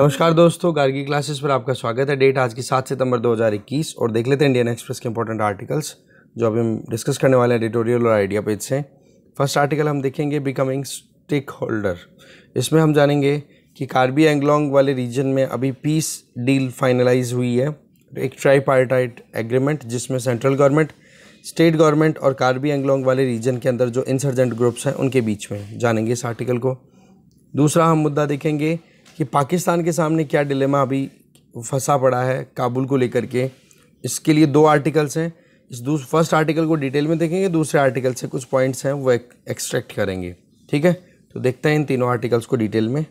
नमस्कार दोस्तों, गार्गी क्लासेस पर आपका स्वागत है। डेट आज की सात सितंबर 2021 और देख लेते हैं इंडियन एक्सप्रेस के इंपॉर्टेंट आर्टिकल्स जो अभी हम डिस्कस करने वाले हैं एडिटोरियल और आइडिया पेज से। फ़र्स्ट आर्टिकल हम देखेंगे बिकमिंग स्टेक होल्डर इसमें हम जानेंगे कि कार्बी एंगलोंग वाले रीजन में अभी पीस डील फाइनलाइज हुई है। एक ट्राईपार्टाइट एग्रीमेंट जिसमें सेंट्रल गवर्नमेंट स्टेट गवर्नमेंट और कार्बी एंगलोंग वाले रीजन के अंदर जो इंसर्जेंट ग्रुप्स हैं, उनके बीच में जानेंगे इस आर्टिकल को। दूसरा हम मुद्दा देखेंगे कि पाकिस्तान के सामने क्या डिलेमा अभी फंसा पड़ा है काबुल को लेकर के। इसके लिए दो आर्टिकल्स हैं। इस दूस फ़र्स्ट आर्टिकल को डिटेल में देखेंगे दूसरे आर्टिकल से कुछ पॉइंट्स हैं वो एक, एक्सट्रैक्ट करेंगे। ठीक है? तो देखते हैं इन तीनों आर्टिकल्स को डिटेल में।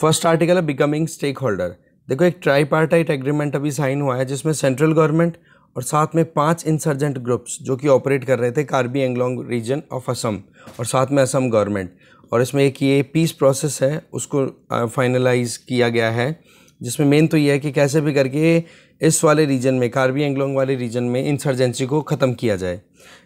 फ़र्स्ट आर्टिकल है बिकमिंग स्टेक होल्डर देखो एक ट्राईपार्टाइट एग्रीमेंट अभी साइन हुआ है जिसमें सेंट्रल गवर्नमेंट और साथ में पाँच इंसर्जेंट ग्रुप्स जो कि ऑपरेट कर रहे थे कार्बी एंगलोंग रीजन ऑफ़ असम और साथ में असम गवर्नमेंट और इसमें एक ये पीस प्रोसेस है, उसको फाइनलाइज किया गया है। जिसमें मेन तो ये है कि कैसे भी करके इस वाले रीजन में कार्बी एंगलोंग वाले रीजन में इंसर्जेंसी को ख़त्म किया जाए।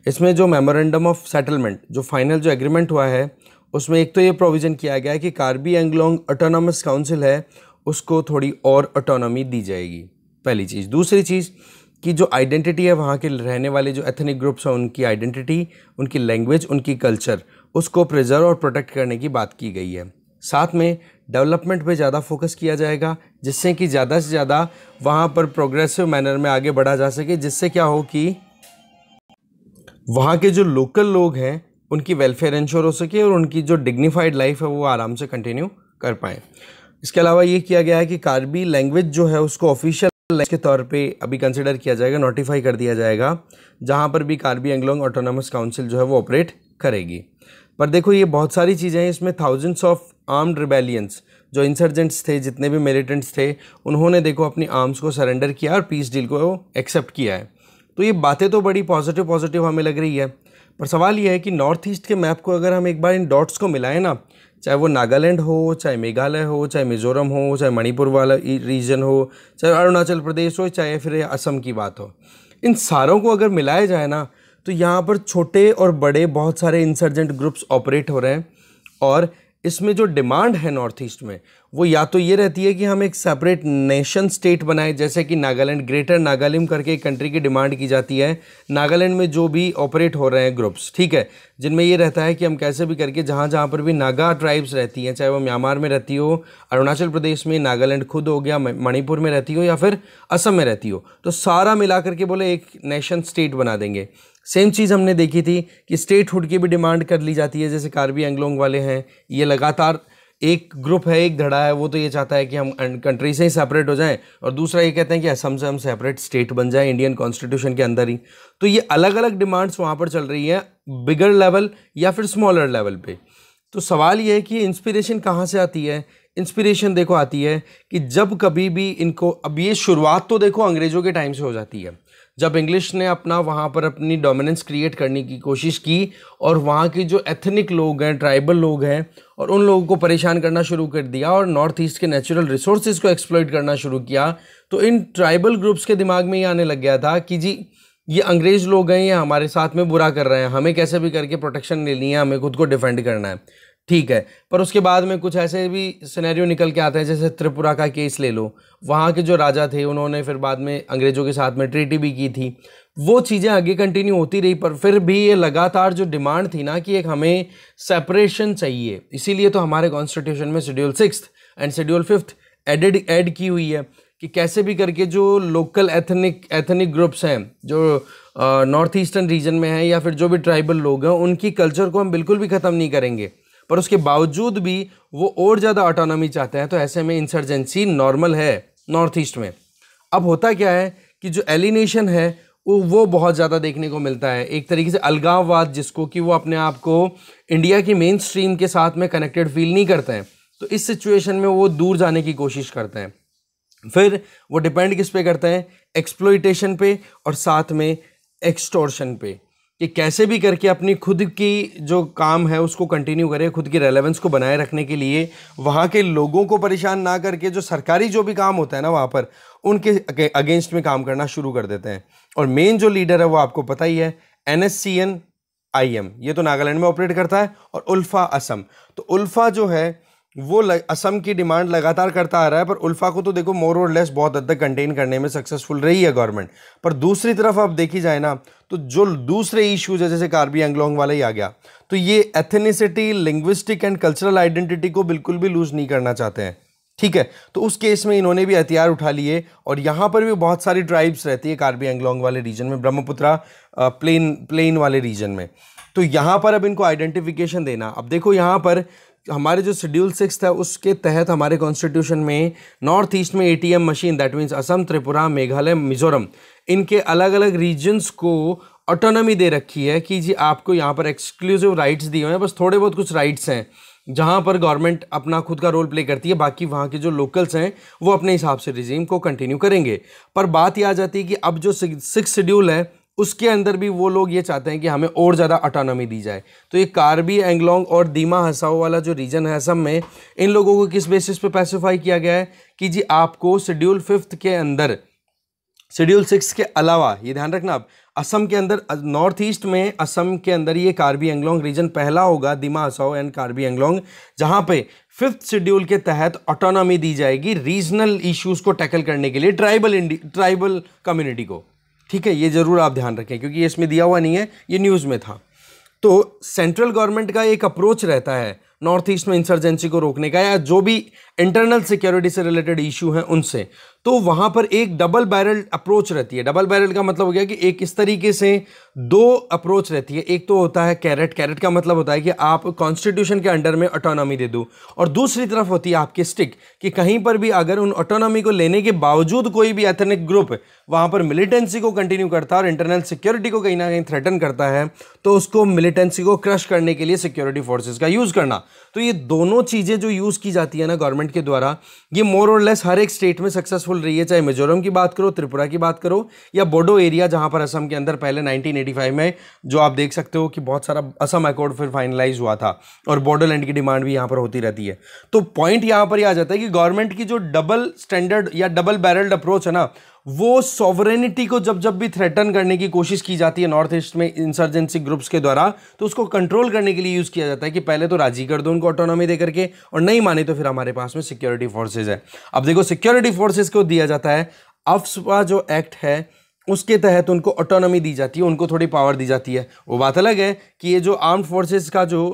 इसमें जो मेमोरेंडम ऑफ़ सेटलमेंट जो फाइनल जो एग्रीमेंट हुआ है, उसमें एक तो ये प्रोविज़न किया गया है कि कार्बी एंगलोंग ऑटोनॉमस काउंसिल है, उसको थोड़ी और ऑटोनॉमी दी जाएगी। पहली चीज़। दूसरी चीज़ कि जो आइडेंटिटी है, वहाँ के रहने वाले जो एथनिक ग्रुप्स हैं, उनकी आइडेंटिटी उनकी लैंग्वेज उनकी कल्चर उसको प्रिजर्व और प्रोटेक्ट करने की बात की गई है। साथ में डेवलपमेंट पे ज़्यादा फोकस किया जाएगा, जिससे कि ज़्यादा से ज़्यादा वहाँ पर प्रोग्रेसिव मैनर में आगे बढ़ा जा सके, जिससे क्या हो कि वहाँ के जो लोकल लोग हैं, उनकी वेलफेयर इंश्योर हो सके और उनकी जो डिग्निफाइड लाइफ है वो आराम से कंटिन्यू कर पाएँ। इसके अलावा ये किया गया है कि कार्बी लैंग्वेज जो है, उसको ऑफिशियल लैंग्वेज के तौर पे अभी कंसिडर किया जाएगा नोटिफाई कर दिया जाएगा, जहाँ पर भी कार्बी एंगलोंग ऑटोनमस काउंसिल जो है वो ऑपरेट करेगी। पर देखो, ये बहुत सारी चीज़ें हैं, इसमें थाउजेंड्स ऑफ़ आर्म्ड रिबेलियंस जो इंसर्जेंट्स थे, जितने भी मिलिटेंट्स थे, उन्होंने देखो अपनी आर्म्स को सरेंडर किया और पीस डील को एक्सेप्ट किया है। तो ये बातें तो बड़ी पॉजिटिव पॉजिटिव हमें लग रही है। पर सवाल ये है कि नॉर्थ ईस्ट के मैप को अगर हम एक बार इन डॉट्स को मिलाएँ ना, चाहे वो नागालैंड हो, चाहे मेघालय हो, चाहे मिज़ोरम हो, चाहे मणिपुर वाला रीजन हो, चाहे अरुणाचल प्रदेश हो, चाहे फिर असम की बात हो, इन सारों को अगर मिलाया जाए ना तो यहाँ पर छोटे और बड़े बहुत सारे इंसर्जेंट ग्रुप्स ऑपरेट हो रहे हैं और इसमें जो डिमांड है नॉर्थ ईस्ट में, वो या तो ये रहती है कि हम एक सेपरेट नेशन स्टेट बनाए, जैसे कि नागालैंड ग्रेटर नागालिम करके एक कंट्री की डिमांड की जाती है। नागालैंड में जो भी ऑपरेट हो रहे हैं ग्रुप्स ठीक है? जिनमें ये रहता है कि हम कैसे भी करके जहाँ जहाँ पर भी नागा ट्राइब्स रहती हैं, चाहे वो म्यांमार में रहती हो, अरुणाचल प्रदेश में नागालैंड खुद हो गया मणिपुर में रहती हो या फिर असम में रहती हो तो सारा मिला करके बोले एक नेशन स्टेट बना देंगे। सेम चीज़ हमने देखी थी कि स्टेट हुड की भी डिमांड कर ली जाती है, जैसे कार्बी एंगलोंग वाले हैं, ये लगातार एक ग्रुप है, एक धड़ा है, वो तो ये चाहता है कि हम कंट्री से ही सेपरेट हो जाएँ और दूसरा ये कहते हैं कि असम से हम सेपरेट स्टेट बन जाएँ इंडियन कॉन्स्टिट्यूशन के अंदर ही। तो ये अलग अलग डिमांड्स वहाँ पर चल रही हैं बिगर लेवल या फिर स्मॉलर लेवल पे। तो सवाल ये है कि इंस्पिरेशन कहाँ से आती है? इंस्पिरेशन देखो आती है कि जब कभी भी इनको अब ये शुरुआत तो देखो अंग्रेज़ों के टाइम से हो जाती है। जब इंग्लिश ने अपना वहाँ पर अपनी डोमिनेंस क्रिएट करने की कोशिश की और वहाँ के जो एथनिक लोग हैं ट्राइबल लोग हैं, और उन लोगों को परेशान करना शुरू कर दिया और नॉर्थ ईस्ट के नेचुरल रिसोर्सेज को एक्सप्लॉइट करना शुरू किया तो इन ट्राइबल ग्रुप्स के दिमाग में ये आने लग गया था कि जी, ये अंग्रेज़ लोग हैं, ये हमारे साथ में बुरा कर रहे हैं, हमें कैसे भी करके प्रोटेक्शन लेनी है, हमें खुद को डिफेंड करना है। ठीक है, पर उसके बाद में कुछ ऐसे भी सिनेरियो निकल के आते हैं, जैसे त्रिपुरा का केस ले लो। वहाँ के जो राजा थे, उन्होंने फिर बाद में अंग्रेज़ों के साथ में ट्रीटी भी की थी। वो चीज़ें आगे कंटिन्यू होती रही, पर फिर भी ये लगातार जो डिमांड थी ना कि एक हमें सेपरेशन चाहिए। इसीलिए तो हमारे कॉन्स्टिट्यूशन में schedule six and schedule fifth added add की हुई है कि कैसे भी करके जो लोकल एथनिक एथनिक ग्रुप्स हैं, जो नॉर्थ ईस्टर्न रीजन में हैं या फिर जो भी ट्राइबल लोग हैं, उनकी कल्चर को हम बिल्कुल भी ख़त्म नहीं करेंगे। पर उसके बावजूद भी वो और ज़्यादा ऑटोनॉमी चाहते हैं तो ऐसे में इंसर्जेंसी नॉर्मल है नॉर्थ ईस्ट में। अब होता क्या है कि जो एलिनेशन है, वो वो बहुत ज़्यादा देखने को मिलता है। एक तरीके से अलगाववाद जिसको कि वो अपने आप को इंडिया की मेन स्ट्रीम के साथ में कनेक्टेड फील नहीं करते हैं तो इस सिचुएशन में वो दूर जाने की कोशिश करते हैं। फिर वो डिपेंड किस पे करते हैं? एक्सप्लोइटेशन पे और साथ में एक्सटोर्शन पे। कि कैसे भी करके अपनी खुद की जो काम है उसको कंटिन्यू करें, खुद की रेलेवेंस को बनाए रखने के लिए, वहाँ के लोगों को परेशान ना करके जो सरकारी जो भी काम होता है ना वहाँ पर, उनके अगेंस्ट में काम करना शुरू कर देते हैं। और मेन जो लीडर है वो आपको पता ही है N S C N I M ये तो नागालैंड में ऑपरेट करता है, और उल्फ़ा असम। तो उल्फ़ा जो है वो असम की डिमांड लगातार करता आ रहा है, पर उल्फा को तो देखो मोर और लेस बहुत हद तक कंटेन करने में सक्सेसफुल रही है गवर्नमेंट पर दूसरी तरफ़ अब देखी जाए ना तो जो दूसरे इश्यूज़ है, जैसे कार्बी एंगलोंग वाला ही आ गया तो ये ethnicity linguistic and cultural identity को बिल्कुल भी लूज नहीं करना चाहते हैं। ठीक है तो उस केस में इन्होंने भी हथियार उठा लिए, और यहाँ पर भी बहुत सारी ट्राइब्स रहती है कार्बी एंगलोंग वाले रीजन में, ब्रह्मपुत्रा प्लेन प्लेन वाले रीजन में। तो यहाँ पर अब इनको आइडेंटिफिकेशन देना। अब देखो यहाँ पर हमारे जो शेड्यूल सिक्स है उसके तहत हमारे कॉन्स्टिट्यूशन में नॉर्थ ईस्ट में ATM machine that means Assam, Tripura, Meghalaya, Mizoram, इनके अलग अलग रीजन्स को ऑटोनॉमी दे रखी है कि जी आपको यहाँ पर एक्सक्लूसिव राइट्स दिए हुए हैं, बस थोड़े बहुत कुछ राइट्स हैं, जहाँ पर गवर्नमेंट अपना खुद का रोल प्ले करती है, बाकी वहाँ के जो लोकल्स हैं, वो अपने हिसाब से रिजीम को कंटिन्यू करेंगे। पर बात यह आ जाती है कि अब जो सिक्स शेड्यूल है उसके अंदर भी वो लोग ये चाहते हैं कि हमें और ज़्यादा ऑटोनॉमी दी जाए। तो ये कार्बी, एंगलोंग और दीमा हसाओ वाला जो रीजन है असम में, इन लोगों को किस बेसिस पे पैसिफाई किया गया है? कि जी आपको शेड्यूल फिफ्थ के अंदर शेड्यूल सिक्स के अलावा, ये ध्यान रखना आप, असम के अंदर नॉर्थ ईस्ट में, असम के अंदर ये कार्बी, एंगलोंग रीजन पहला होगा, दिमा हसाओ एंड कार्बी, एंगलोंग, जहाँ पे फिफ्थ शेड्यूल के तहत ऑटोनॉमी दी जाएगी रीजनल इश्यूज़ को टैकल करने के लिए ट्राइबल ट्राइबल कम्युनिटी को। ठीक है, ये ज़रूर आप ध्यान रखें, क्योंकि ये इसमें दिया हुआ नहीं है, ये न्यूज़ में था। तो सेंट्रल गवर्नमेंट का एक अप्रोच रहता है नॉर्थ ईस्ट में इंसर्जेंसी को रोकने का, या जो भी इंटरनल सिक्योरिटी से रिलेटेड इशू हैं उनसे। तो वहाँ पर एक डबल बैरल अप्रोच रहती है। डबल बैरल का मतलब हो गया कि एक इस तरीके से दो अप्रोच रहती है। एक तो होता है कैरेट कैरेट का मतलब होता है कि आप कॉन्स्टिट्यूशन के अंडर में ऑटोनॉमी दे दो। और दूसरी तरफ़ होती है आपकी स्टिक कि कहीं पर भी अगर उन ऑटोनॉमी को लेने के बावजूद कोई भी एथनिक ग्रुप वहाँ पर मिलिटेंसी को कंटिन्यू करता है और इंटरनल सिक्योरिटी को कहीं ना कहीं थ्रेटन करता है तो उसको मिलिटेंसी को क्रश करने के लिए सिक्योरिटी फोर्सेज का यूज़ करना। तो ये दोनों चीज़ें जो यूज़ की जाती है ना गवर्नमेंट के द्वारा, ये मोर और लेस हर एक स्टेट में सक्सेसफुल रही है, चाहे मिजोरम की बात करो, त्रिपुरा की बात करो, या बोडो एरिया जहाँ पर असम के अंदर पहले 1985 में, जो आप देख सकते हो कि बहुत सारा असम अकॉर्ड फिर फाइनलाइज हुआ था, और बॉर्डरलैंड की डिमांड भी यहाँ पर होती रहती है। तो पॉइंट यहाँ पर ही आ जाता है कि गवर्नमेंट की जो डबल स्टैंडर्ड या डबल बैरल्ड अप्रोच है ना वो सॉवरेनिटी को जब जब भी थ्रेटन करने की कोशिश की जाती है नॉर्थ ईस्ट में इंसर्जेंसी ग्रुप्स के द्वारा तो उसको कंट्रोल करने के लिए यूज़ किया जाता है कि पहले तो राज़ी कर दो उनको ऑटोनॉमी दे करके, और नहीं माने तो फिर हमारे पास में सिक्योरिटी फोर्सेज है। अब देखो सिक्योरिटी फोर्सेज को दिया जाता है। अफसवा जो एक्ट है, उसके तहत उनको ऑटोनॉमी दी जाती है, उनको थोड़ी पावर दी जाती है। वो बात अलग है कि ये जो आर्म्ड फोर्सेज का जो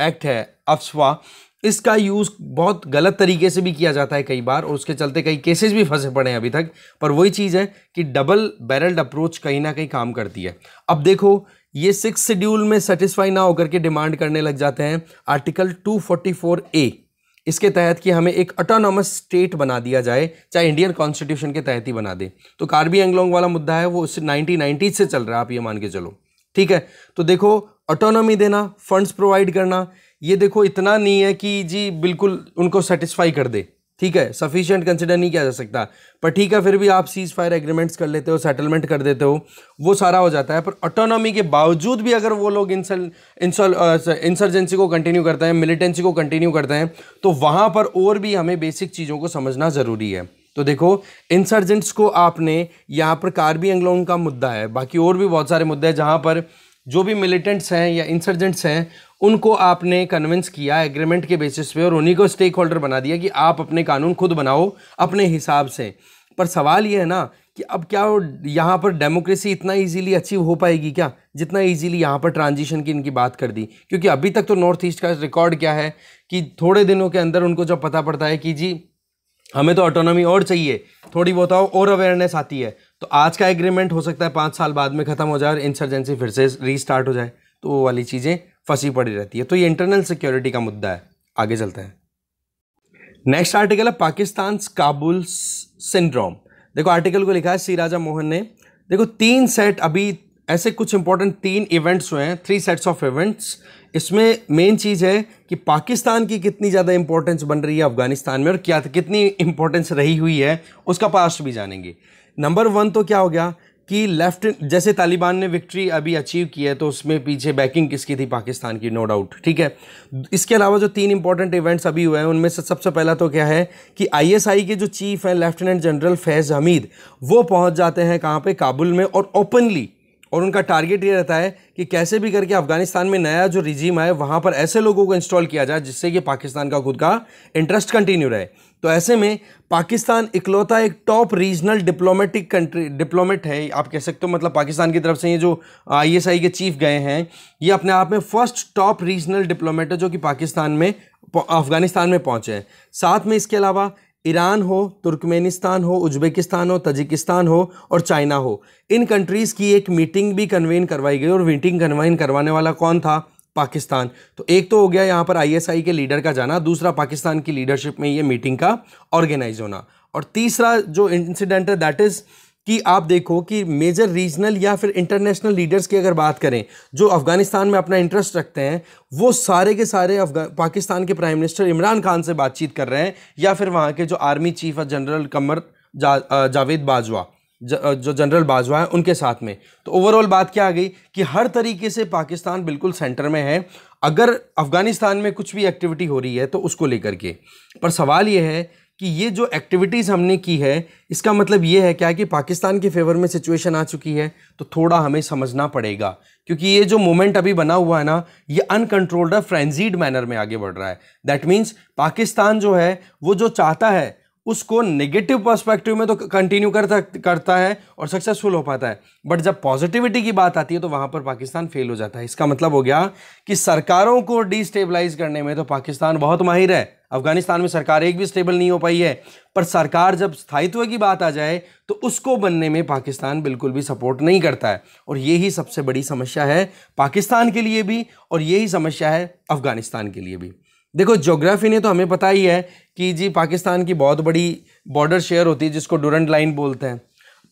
एक्ट है अफसवा इसका यूज़ बहुत गलत तरीके से भी किया जाता है कई बार, और उसके चलते कई केसेस भी फंसे पड़े हैं अभी तक। पर वही चीज़ है कि डबल बैरल्ड अप्रोच कहीं ना कहीं काम करती है। अब देखो, ये सिक्स शेड्यूल में सेटिस्फाई ना होकर के डिमांड करने लग जाते हैं। आर्टिकल 244 ए इसके तहत कि हमें एक ऑटोनॉमस स्टेट बना दिया जाए, चाहे इंडियन कॉन्स्टिट्यूशन के तहत ही बना दे। तो कार्बी एंगलोंग वाला मुद्दा है, वो उससे नाइनटीन से चल रहा है, आप ये मान के चलो। ठीक है तो देखो ऑटोनॉमी देना फंड्स प्रोवाइड करना ये देखो, इतना नहीं है कि जी बिल्कुल उनको सेटिस्फाई कर दे। ठीक है सफिशिएंट कंसिडर नहीं किया जा सकता। पर ठीक है, फिर भी आप सीज फायर एग्रीमेंट्स कर लेते हो सेटलमेंट कर देते हो, वो सारा हो जाता है। पर ऑटोनॉमी के बावजूद भी अगर वो लोग इंसल इंसल इंसर्जेंसी को कंटिन्यू करते हैं मिलिटेंसी को कंटिन्यू करते हैं तो वहाँ पर और भी हमें बेसिक चीज़ों को समझना ज़रूरी है। तो देखो इंसर्जेंट्स को आपने यहाँ पर कार्बी एंग्लोंग का मुद्दा है, बाकी और भी बहुत सारे मुद्दे हैं जहाँ पर जो भी मिलिटेंट्स हैं या इंसर्जेंट्स हैं, उनको आपने कन्विंस किया एग्रीमेंट के बेसिस पे और उन्हीं को स्टेक होल्डर बना दिया कि आप अपने कानून खुद बनाओ, अपने हिसाब से। पर सवाल ये है ना कि अब क्या यहाँ पर डेमोक्रेसी इतना इजीली अचीव हो पाएगी क्या? जितना इजीली यहाँ पर ट्रांजिशन की इनकी बात कर दी। क्योंकि अभी तक तो नॉर्थ ईस्ट का रिकॉर्ड क्या है कि थोड़े दिनों के अंदर उनको जब पता पड़ता है कि जी, हमें तो ऑटोनॉमी और चाहिए, थोड़ी बहुत और अवेयरनेस आती है। तो आज का एग्रीमेंट हो सकता है पाँच साल बाद में ख़त्म हो जाए और इंसर्जेंसी फिर से रीस्टार्ट हो जाए। तो वो वाली चीज़ें फंसी पड़ी रहती है। तो ये इंटरनल सिक्योरिटी का मुद्दा है। आगे चलते हैं। नेक्स्ट आर्टिकल है पाकिस्तान काबुल सिंड्रोम देखो आर्टिकल को लिखा है सी राजा मोहन ने। देखो, तीन सेट अभी ऐसे कुछ इंपॉर्टेंट तीन इवेंट्स हुए हैं थ्री सेट्स ऑफ़ इवेंट्स इसमें मेन चीज़ है कि पाकिस्तान की कितनी ज़्यादा इंपॉर्टेंस बन रही है अफ़गानिस्तान में और क्या कितनी इंपॉर्टेंस रही हुई है, उसका पास्ट भी जानेंगे। नंबर वन तो क्या हो गया कि लेफ़्ट जैसे तालिबान ने विक्ट्री अभी अचीव की है तो उसमें पीछे बैकिंग किसकी थी? पाकिस्तान की नो डाउट ठीक है? इसके अलावा जो तीन इंपॉर्टेंट इवेंट्स अभी हुए हैं, उनमें से सबसे पहला तो क्या है कि आईएसआई के जो चीफ हैं लेफ्टिनेंट जनरल फैज़ हमीद, वो पहुँच जाते हैं कहाँ पे? काबुल में और ओपनली और उनका टारगेट ये रहता है कि कैसे भी करके अफ़गानिस्तान में नया जो रिजीम आए, वहाँ पर ऐसे लोगों को इंस्टॉल किया जाए जिससे कि पाकिस्तान का खुद का इंटरेस्ट कंटिन्यू रहे। तो ऐसे में पाकिस्तान इकलौता एक top regional diplomatic country diplomat है, आप कह सकते हो मतलब पाकिस्तान की तरफ़ से ये जो आईएसआई के चीफ गए हैं, ये अपने आप में फ़र्स्ट टॉप रीजनल डिप्लोमेट है जो कि पाकिस्तान में अफ़गानिस्तान में पहुँचे हैं। साथ में इसके अलावा ईरान हो, तुर्कमेनिस्तान हो, उज्बेकिस्तान हो, तजिकिस्तान हो और चाइना हो। इन कंट्रीज़ की एक मीटिंग भी कन्वेन करवाई गई और मीटिंग कन्वेन करवाने वाला कौन था? पाकिस्तान। तो एक तो हो गया यहाँ पर आईएसआई के लीडर का जाना दूसरा पाकिस्तान की लीडरशिप में ये मीटिंग का ऑर्गेनाइज होना। और तीसरा जो इंसिडेंट है दैट इज़ कि आप देखो कि मेजर रीजनल या फिर इंटरनेशनल लीडर्स की अगर बात करें जो अफ़गानिस्तान में अपना इंटरेस्ट रखते हैं वो सारे के सारे पाकिस्तान के प्राइम मिनिस्टर इमरान खान से बातचीत कर रहे हैं या फिर वहाँ के जो आर्मी चीफ जनरल कमर जा, जावेद बाजवा। जो जनरल बाजवा है, उनके साथ में। तो ओवरऑल बात क्या आ गई कि हर तरीके से पाकिस्तान बिल्कुल सेंटर में है। अगर अफ़गानिस्तान में कुछ भी एक्टिविटी हो रही है तो उसको लेकर के। पर सवाल ये है कि ये जो एक्टिविटीज़ हमने की है, इसका मतलब ये है क्या कि पाकिस्तान के फेवर में सिचुएशन आ चुकी है? तो थोड़ा हमें समझना पड़ेगा। क्योंकि ये जो मोमेंट अभी बना हुआ है ना, ये अनकंट्रोल्ड फ्रेंजीड मैनर में आगे बढ़ रहा है। दैट मीन्स पाकिस्तान जो है, वो जो चाहता है उसको नेगेटिव पर्सपेक्टिव में तो कंटिन्यू करता करता है और सक्सेसफुल हो पाता है। बट जब पॉजिटिविटी की बात आती है तो वहाँ पर पाकिस्तान फेल हो जाता है। इसका मतलब हो गया कि सरकारों को डिस्टेबलाइज करने में तो पाकिस्तान बहुत माहिर है। अफ़गानिस्तान में सरकार एक भी स्टेबल नहीं हो पाई है। पर सरकार जब स्थायित्व की बात आ जाए तो उसको बनने में पाकिस्तान बिल्कुल भी सपोर्ट नहीं करता है। और यही सबसे बड़ी समस्या है पाकिस्तान के लिए भी और यही समस्या है अफ़गानिस्तान के लिए भी। देखो ज्योग्राफी ने तो हमें पता ही है कि जी, पाकिस्तान की बहुत बड़ी बॉर्डर शेयर होती है, जिसको डूरेंट लाइन बोलते हैं।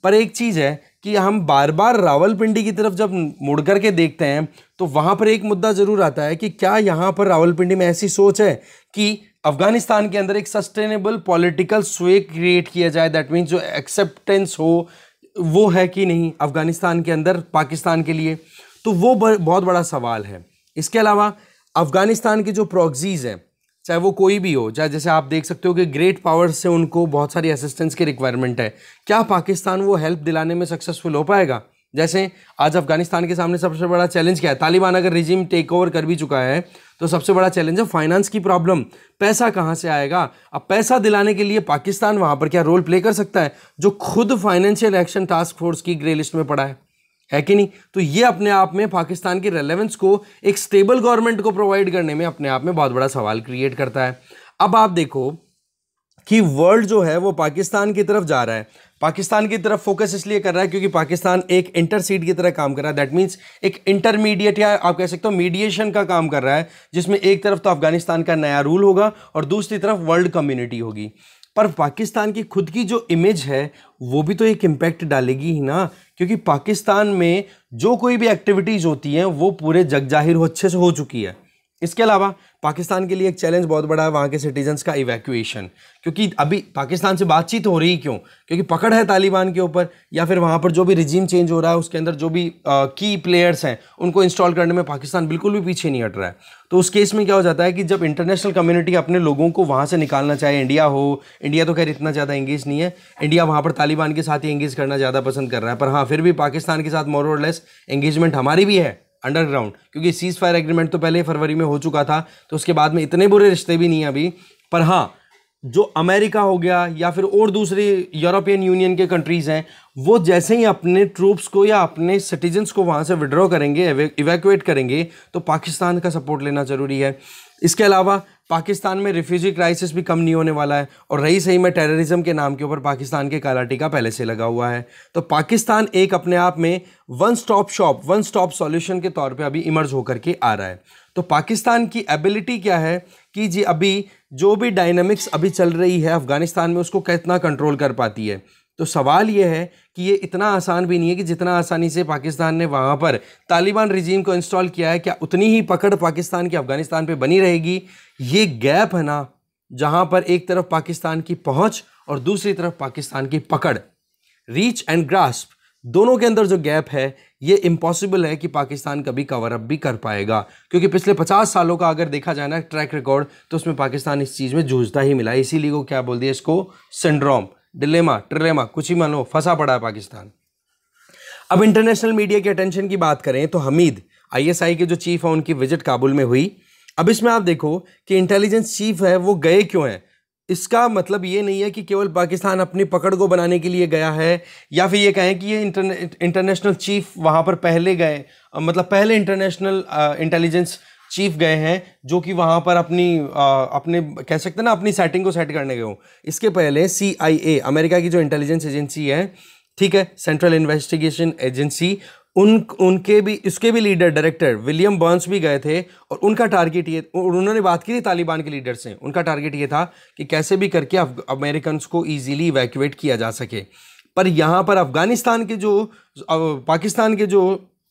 पर एक चीज़ है कि हम बार बार रावलपिंडी की तरफ़ जब मुड़ कर के देखते हैं तो वहाँ पर एक मुद्दा ज़रूर आता है कि क्या यहाँ पर रावलपिंडी में ऐसी सोच है कि अफ़गानिस्तान के अंदर एक सस्टेनेबल पॉलिटिकल स्वे क्रिएट किया जाए। दैट मीन्स जो एक्सेप्टेंस हो, वो है कि नहीं अफ़गानिस्तान के अंदर, पाकिस्तान के लिए? तो वो बहुत बड़ा सवाल है। इसके अलावा अफ़गानिस्तान के जो प्रॉक्सीज हैं, चाहे वो कोई भी हो, चाहे जैसे आप देख सकते हो कि ग्रेट पावर से उनको बहुत सारी असिस्टेंस की रिक्वायरमेंट है। क्या पाकिस्तान वो हेल्प दिलाने में सक्सेसफुल हो पाएगा? जैसे आज अफ़गानिस्तान के सामने सबसे बड़ा चैलेंज क्या है? तालिबान अगर रिजीम टेक ओवर कर भी चुका है तो सबसे बड़ा चैलेंज है फाइनेंस की प्रॉब्लम पैसा कहाँ से आएगा? अब पैसा दिलाने के लिए पाकिस्तान वहाँ पर क्या रोल प्ले कर सकता है? जो खुद फाइनेंशियल एक्शन टास्क फोर्स की ग्रे लिस्ट में पड़ा है। है कि नहीं? तो ये अपने आप में पाकिस्तान की रेलेवेंस को एक स्टेबल गवर्नमेंट को प्रोवाइड करने में अपने आप में बहुत बड़ा सवाल क्रिएट करता है। अब आप देखो कि वर्ल्ड जो है वो पाकिस्तान की तरफ़ जा रहा है। पाकिस्तान की तरफ़ फोकस इसलिए कर रहा है क्योंकि पाकिस्तान एक इंटर सीट की तरह काम कर रहा है। दैट मीन्स एक इंटरमीडिएट या आप कह सकते हो मीडिएशन का काम कर रहा है, जिसमें एक तरफ़ तो अफ़गानिस्तान का नया रूल होगा और दूसरी तरफ़ वर्ल्ड कम्युनिटी होगी। पर पाकिस्तान की खुद की जो इमेज है, वो भी तो एक इम्पैक्ट डालेगी ही ना, क्योंकि पाकिस्तान में जो कोई भी एक्टिविटीज़ होती हैं, वो पूरे जग ज़ाहिर हो अच्छे से हो चुकी है। इसके अलावा पाकिस्तान के लिए एक चैलेंज बहुत बड़ा है, वहाँ के सिटीजन्स का इवैक्यूएशन क्योंकि अभी पाकिस्तान से बातचीत हो रही क्यों? क्योंकि पकड़ है तालिबान के ऊपर, या फिर वहाँ पर जो भी रिजीम चेंज हो रहा है, उसके अंदर जो भी की प्लेयर्स हैं, उनको इंस्टॉल करने में पाकिस्तान बिल्कुल भी पीछे नहीं हट रहा है। तो उस केस में क्या हो जाता है कि जब इंटरनेशनल कम्युनिटी अपने लोगों को वहाँ से निकालना चाहे इंडिया हो इंडिया तो खैर इतना ज़्यादा एंगेज नहीं है। इंडिया वहाँ पर तालिबान के साथ ही एंगेज करना ज़्यादा पसंद कर रहा है। पर हाँ फिर भी पाकिस्तान के साथ मोर और लेस एंगेजमेंट हमारी भी है। अंडरग्राउंड क्योंकि सीज फायर एग्रीमेंट तो पहले फरवरी में हो चुका था तो उसके बाद में इतने बुरे रिश्ते भी नहीं अभी। पर हाँ जो अमेरिका हो गया या फिर और दूसरे यूरोपियन यूनियन के कंट्रीज़ हैं, वो जैसे ही अपने ट्रूप्स को या अपने सिटीजन्स को वहाँ से विड्रॉ करेंगे इवैक्यूएट करेंगे तो पाकिस्तान का सपोर्ट लेना ज़रूरी है। इसके अलावा पाकिस्तान में रिफ्यूजी क्राइसिस भी कम नहीं होने वाला है और रही सही में टेररिज्म के नाम के ऊपर पाकिस्तान के काला टीका पहले से लगा हुआ है। तो पाकिस्तान एक अपने आप में one stop shop one stop solution के तौर पे अभी इमर्ज होकर के आ रहा है। तो पाकिस्तान की एबिलिटी क्या है कि जी अभी जो भी डायनामिक्स अभी चल रही है अफ़गानिस्तान में उसको कितना कंट्रोल कर पाती है? तो सवाल ये है कि ये इतना आसान भी नहीं है कि जितना आसानी से पाकिस्तान ने वहाँ पर तालिबान रिजीम को इंस्टॉल किया है, क्या उतनी ही पकड़ पाकिस्तान की अफ़गानिस्तान पे बनी रहेगी? ये गैप है ना, जहाँ पर एक तरफ़ पाकिस्तान की पहुँच और दूसरी तरफ़ पाकिस्तान की पकड़। रीच एंड ग्रास्प दोनों के अंदर जो गैप है, ये इम्पॉसिबल है कि पाकिस्तान कभी कवर अप भी कर पाएगा। क्योंकि पिछले पचास सालों का अगर देखा जाए ना ट्रैक रिकॉर्ड तो उसमें पाकिस्तान इस चीज़ में जूझता ही मिला इसीलिए वो क्या बोल दिया इसको? सिंड्रोम डिलेमा, ट्रिलेमा कुछ ही मानो फंसा पड़ा है पाकिस्तान। अब इंटरनेशनल मीडिया के अटेंशन की बात करें तो हमीद आईएसआई के जो चीफ है, उनकी विज़िट काबुल में हुई। अब इसमें आप देखो कि इंटेलिजेंस चीफ है, वो गए क्यों हैं? इसका मतलब ये नहीं है कि केवल पाकिस्तान अपनी पकड़ को बनाने के लिए गया है, या फिर ये कहें कि ये इंटरनेशनल चीफ वहाँ पर पहले गए मतलब पहले इंटरनेशनल इंटेलिजेंस चीफ गए हैं जो कि वहाँ पर अपनी आ, अपने कह सकते हैं ना अपनी सेटिंग को सेट करने गए हों। इसके पहले CIA अमेरिका की जो इंटेलिजेंस एजेंसी है ठीक है सेंट्रल इन्वेस्टिगेशन एजेंसी उन उनके भी इसके भी लीडर डायरेक्टर विलियम बर्न्स भी गए थे और उनका टारगेट ये उन्होंने बात की थी तालिबान के लीडर से उनका टारगेट ये था कि कैसे भी करके अमेरिकन को ईजीली इवैक्यूएट किया जा सके। पर यहाँ पर अफ़गानिस्तान के जो पाकिस्तान के जो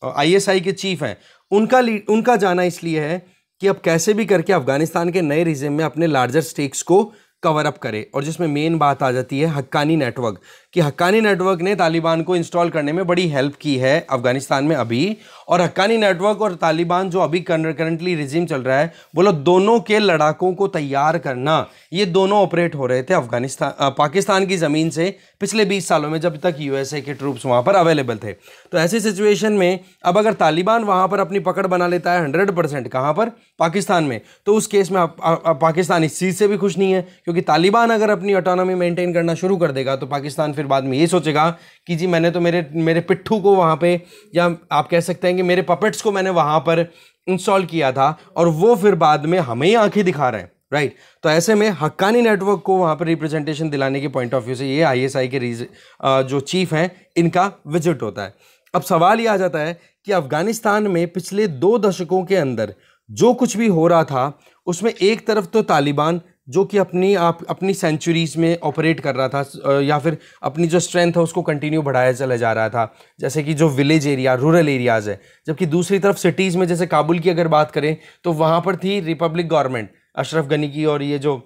आईएसआई के चीफ हैं उनका उनका जाना इसलिए है कि अब कैसे भी करके अफ़गानिस्तान के नए रिजिम में अपने लार्जर स्टेक्स को कवर अप करे। और जिसमें मेन बात आ जाती है हक्कानी नेटवर्क कि हक्कानी नेटवर्क ने तालिबान को इंस्टॉल करने में बड़ी हेल्प की है अफ़गानिस्तान में अभी। और हक्कानी नेटवर्क और तालिबान जो अभी करंटली रिजीम चल रहा है, बोलो दोनों के लड़ाकों को तैयार करना, ये दोनों ऑपरेट हो रहे थे अफ़गानिस्तान पाकिस्तान की ज़मीन से पिछले 20 सालों में, जब तक यूएसए के ट्रूप्स वहाँ पर अवेलेबल थे। तो ऐसी सिचुएशन में, अब अगर तालिबान वहाँ पर अपनी पकड़ बना लेता है हंड्रेड परसेंट पर? पाकिस्तान में। तो उस केस में पाकिस्तान इस चीज़ से भी खुश नहीं है, क्योंकि तालिबान अगर अपनी ऑटोनॉमी मेंटेन करना शुरू कर देगा तो पाकिस्तान फिर बाद में ये सोचेगा कि जी मैंने तो मेरे मेरे पिट्ठू को वहाँ पे, या आप कह सकते हैं कि मेरे पपेट्स को मैंने वहाँ पर इंस्टॉल किया था और वो फिर बाद में हमें ही आँखें दिखा रहे हैं राइट right. तो ऐसे में हक्कानी नेटवर्क को वहाँ पर रिप्रेजेंटेशन दिलाने के पॉइंट ऑफ़ व्यू से ये आईएसआई के रीज जो चीफ हैं, इनका विज़िट होता है अब सवाल ये आ जाता है कि अफ़गानिस्तान में पिछले दो दशकों के अंदर जो कुछ भी हो रहा था, उसमें एक तरफ़ तो तालिबान जो कि अपनी आप, अपनी सेंचुरीज में ऑपरेट कर रहा था या फिर अपनी जो स्ट्रेंथ है उसको कंटिन्यू बढ़ाया चला जा रहा था। जैसे कि जो विलेज एरिया रूरल एरियाज़ है, जबकि दूसरी तरफ़ सिटीज़ में जैसे काबुल की अगर बात करें तो वहाँ पर थी रिपब्लिक गवर्नमेंट अशरफ गनी की और ये जो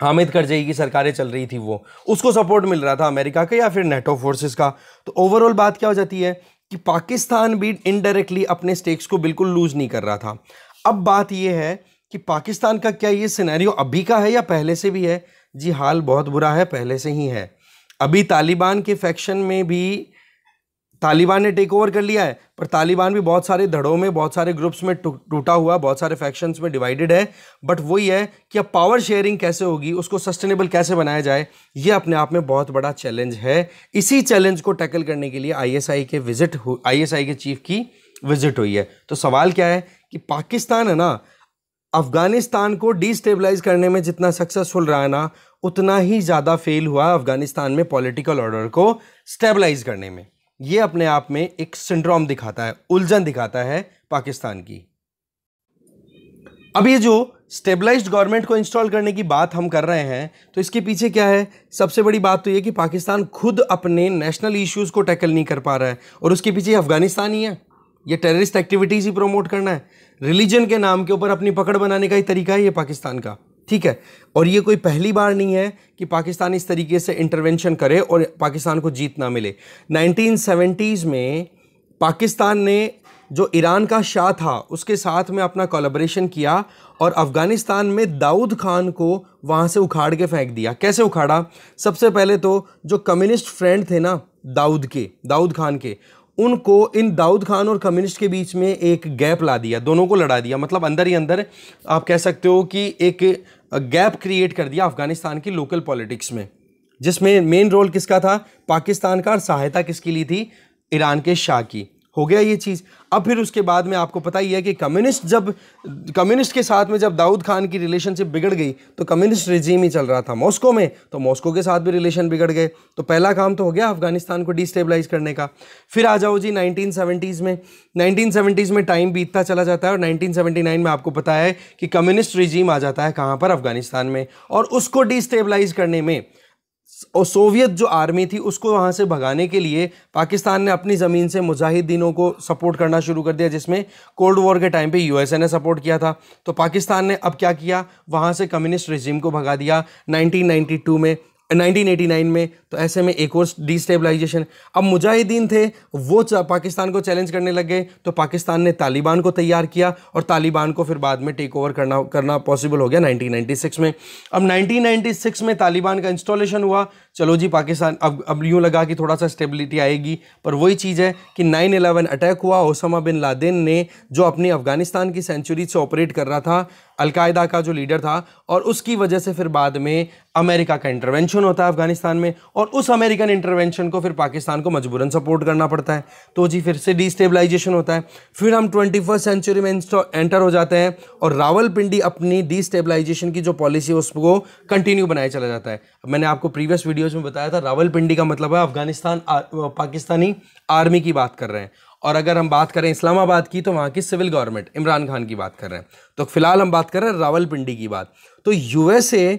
हामिद करजई की सरकारें चल रही थी वो। उसको सपोर्ट मिल रहा था अमेरिका का या फिर नेटो फोर्सेस का। तो ओवरऑल बात क्या हो जाती है कि पाकिस्तान भी इनडायरेक्टली अपने स्टेक्स को बिल्कुल लूज नहीं कर रहा था। अब बात यह है कि पाकिस्तान का क्या ये सिनेरियो अभी का है या पहले से भी है? जी हाल बहुत बुरा है, पहले से ही है। अभी तालिबान के फैक्शन में भी तालिबान ने टेक ओवर कर लिया है, पर तालिबान भी बहुत सारे धड़ों में, बहुत सारे ग्रुप्स में टूटा हुआ, बहुत सारे फैक्शंस में डिवाइडेड है। बट वही है कि अब पावर शेयरिंग कैसे होगी, उसको सस्टेनेबल कैसे बनाया जाए, ये अपने आप में बहुत बड़ा चैलेंज है। इसी चैलेंज को टैकल करने के लिए आईएसआई के विज़िट आईएसआई के चीफ की विज़िट हुई है। तो सवाल क्या है कि पाकिस्तान है ना अफ़गानिस्तान को डिस्टेबलाइज करने में जितना सक्सेसफुल रहा ना, उतना ही ज़्यादा फेल हुआ अफ़गानिस्तान में पॉलिटिकल ऑर्डर को स्टेबलाइज करने में। ये अपने आप में एक सिंड्रोम दिखाता है, उलझन दिखाता है पाकिस्तान की। अब ये जो स्टेबलाइज्ड गवर्नमेंट को इंस्टॉल करने की बात हम कर रहे हैं तो इसके पीछे क्या है? सबसे बड़ी बात तो ये कि पाकिस्तान खुद अपने नेशनल इश्यूज़ को टैकल नहीं कर पा रहा है, और उसके पीछे अफ़गानिस्तान ही है। ये टेररिस्ट एक्टिविटीज़ ही प्रमोट करना है। रिलीजन के नाम के ऊपर अपनी पकड़ बनाने का ही तरीका है ये पाकिस्तान का। ठीक है? और ये कोई पहली बार नहीं है कि पाकिस्तान इस तरीके से इंटरवेंशन करे और पाकिस्तान को जीत ना मिले। 1970s में पाकिस्तान ने जो ईरान का शाह था, उसके साथ में अपना कोलाब्रेशन किया और अफ़गानिस्तान में दाऊद खान को वहाँ से उखाड़ के फेंक दिया। कैसे उखाड़ा? सबसे पहले तो जो कम्युनिस्ट फ्रेंड थे ना, दाऊद के, दाऊद खान के उनको इन दाऊद खान और कम्युनिस्ट के बीच में एक गैप ला दिया, दोनों को लड़ा दिया। मतलब अंदर ही अंदर आप कह सकते हो कि एक गैप क्रिएट कर दिया अफ़गानिस्तान की लोकल पॉलिटिक्स में, जिसमें मेन रोल किसका था? पाकिस्तान का और सहायता किसकी ली थी? ईरान के शाह की। हो गया ये चीज़। अब फिर उसके बाद में आपको पता ही है कि कम्युनिस्ट जब, कम्युनिस्ट के साथ में जब दाऊद खान की रिलेशनशिप बिगड़ गई तो कम्युनिस्ट रिजीम ही चल रहा था मॉस्को में। तो मॉस्को के साथ भी रिलेशन बिगड़ गए। तो पहला काम तो हो गया अफ़गानिस्तान को डिस्टेबलाइज करने का। फिर आ जाओ जी नाइनटीन में। नाइनटीन में टाइम बीतता चला जाता है और नाइनटीन में आपको पता है कि कम्युनिस्ट रिजीम आ जाता है कहाँ पर? अफ़गानिस्तान में। और उसको डिस्टेबलाइज करने में और सोवियत जो आर्मी थी उसको वहाँ से भगाने के लिए पाकिस्तान ने अपनी ज़मीन से मुजाहिदीनों को सपोर्ट करना शुरू कर दिया, जिसमें कोल्ड वॉर के टाइम पे यूएसए ने सपोर्ट किया था। तो पाकिस्तान ने अब क्या किया? वहाँ से कम्युनिस्ट रिजीम को भगा दिया। 1992 में 1989 में तो ऐसे में एक और डिस्टेबलाइजेशन अब मुजाहिदीन थे, वो पाकिस्तान को चैलेंज करने लग गए तो पाकिस्तान ने तालिबान को तैयार किया और तालिबान को फिर बाद में टेक ओवर करना करना पॉसिबल हो गया 1996 में। अब 1996 में तालिबान का इंस्टॉलेशन हुआ चलो जी, पाकिस्तान, अब अब यूँ लगा कि थोड़ा सा स्टेबिलिटी आएगी, पर वही चीज़ है कि 9/11 अटैक हुआ, ओसामा बिन लादेन ने, जो अपनी अफ़गानिस्तान की सेंचुरी से ऑपरेट कर रहा था, अलकायदा का जो लीडर था, और उसकी वजह से फिर बाद में अमेरिका का इंटरवेंशन होता है अफ़गानिस्तान में, और उस अमेरिकन इंटरवेंशन को फिर पाकिस्तान को मजबूरन सपोर्ट करना पड़ता है। तो जी, फिर से डिस्टेबलाइजेशन होता है। फिर हम ट्वेंटी फ़र्स्ट सेंचुरी में एंटर हो जाते हैं, और रावलपिंडी अपनी डिस्टेबलाइजेशन की जो पॉलिसी है, उसको कंटिन्यू बनाए चला जाता है। मैंने आपको प्रीवियस वीडियोज़ में बताया था, रावलपिंडी का मतलब है अफ़गानिस्तान पाकिस्तानी आर्मी की बात कर रहे हैं। और अगर हम बात करें इस्लामाबाद की तो वहाँ की सिविल गवर्नमेंट, इमरान खान की बात कर रहे हैं। तो फ़िलहाल हम बात कर रहे हैं रावलपिंडी की बात। तो यूएसए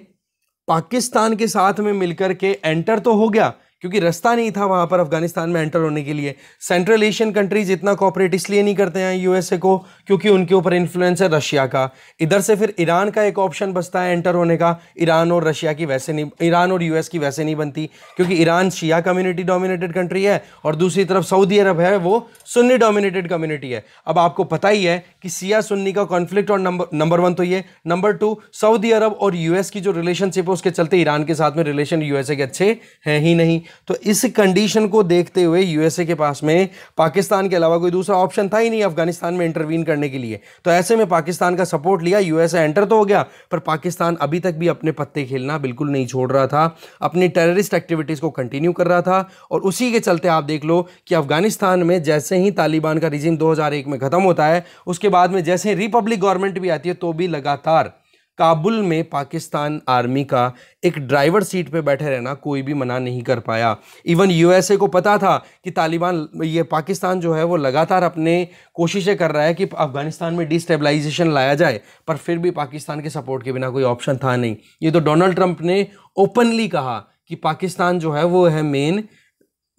पाकिस्तान के साथ में मिलकर के एंटर तो हो गया क्योंकि रास्ता नहीं था वहाँ पर अफ़गानिस्तान में एंटर होने के लिए। सेंट्रल एशियन कंट्रीज़ इतना कॉपरेट इसलिए नहीं करते हैं यूएसए को, क्योंकि उनके ऊपर इन्फ्लुएंस है रशिया का। इधर से फिर ईरान का एक ऑप्शन बचता है एंटर होने का। ईरान और रशिया की वैसे नहीं, ईरान और यूएस की वैसे नहीं बनती, क्योंकि ईरान शिया कम्युनिटी डोमिनेटेड कंट्री है और दूसरी तरफ़ सऊदी अरब है, वो सुन्नी डोमिनेटेड कम्युनिटी है। अब आपको पता ही है कि सिया सुन्नी का कॉन्फ्लिक्ट और नंबर नंबर वन तो ये। नंबर टू सऊदी अरब और यूएस की जो रिलेशनशिप है, उसके चलते ईरान के साथ में रिलेशन यूएसए के अच्छे हैं ही नहीं। तो इस कंडीशन को देखते हुए यूएसए के पास में पाकिस्तान के अलावा कोई दूसरा ऑप्शन था ही नहीं अफ़गानिस्तान में इंटरवीन करने के लिए। तो ऐसे में पाकिस्तान का सपोर्ट लिया यूएसए एंटर तो हो गया, पर पाकिस्तान अभी तक भी अपने पत्ते खेलना बिल्कुल नहीं छोड़ रहा था, अपनी टेररिस्ट एक्टिविटीज़ को कंटिन्यू कर रहा था, और उसी के चलते आप देख लो कि अफ़गानिस्तान में जैसे ही तालिबान का रिजीम 2001 में ख़त्म होता है, उसके बाद में जैसे रिपब्लिक गवर्नमेंट भी आती है तो भी लगातार काबुल में पाकिस्तान आर्मी का एक ड्राइवर सीट पे बैठे रहना कोई भी मना नहीं कर पाया। इवन यूएसए को पता था कि तालिबान, ये पाकिस्तान जो है वो लगातार अपने कोशिशें कर रहा है कि अफ़गानिस्तान में डिस्टेबलाइजेशन लाया जाए, पर फिर भी पाकिस्तान के सपोर्ट के बिना कोई ऑप्शन था नहीं। ये तो डोनाल्ड ट्रंप ने ओपनली कहा कि पाकिस्तान जो है वो है मेन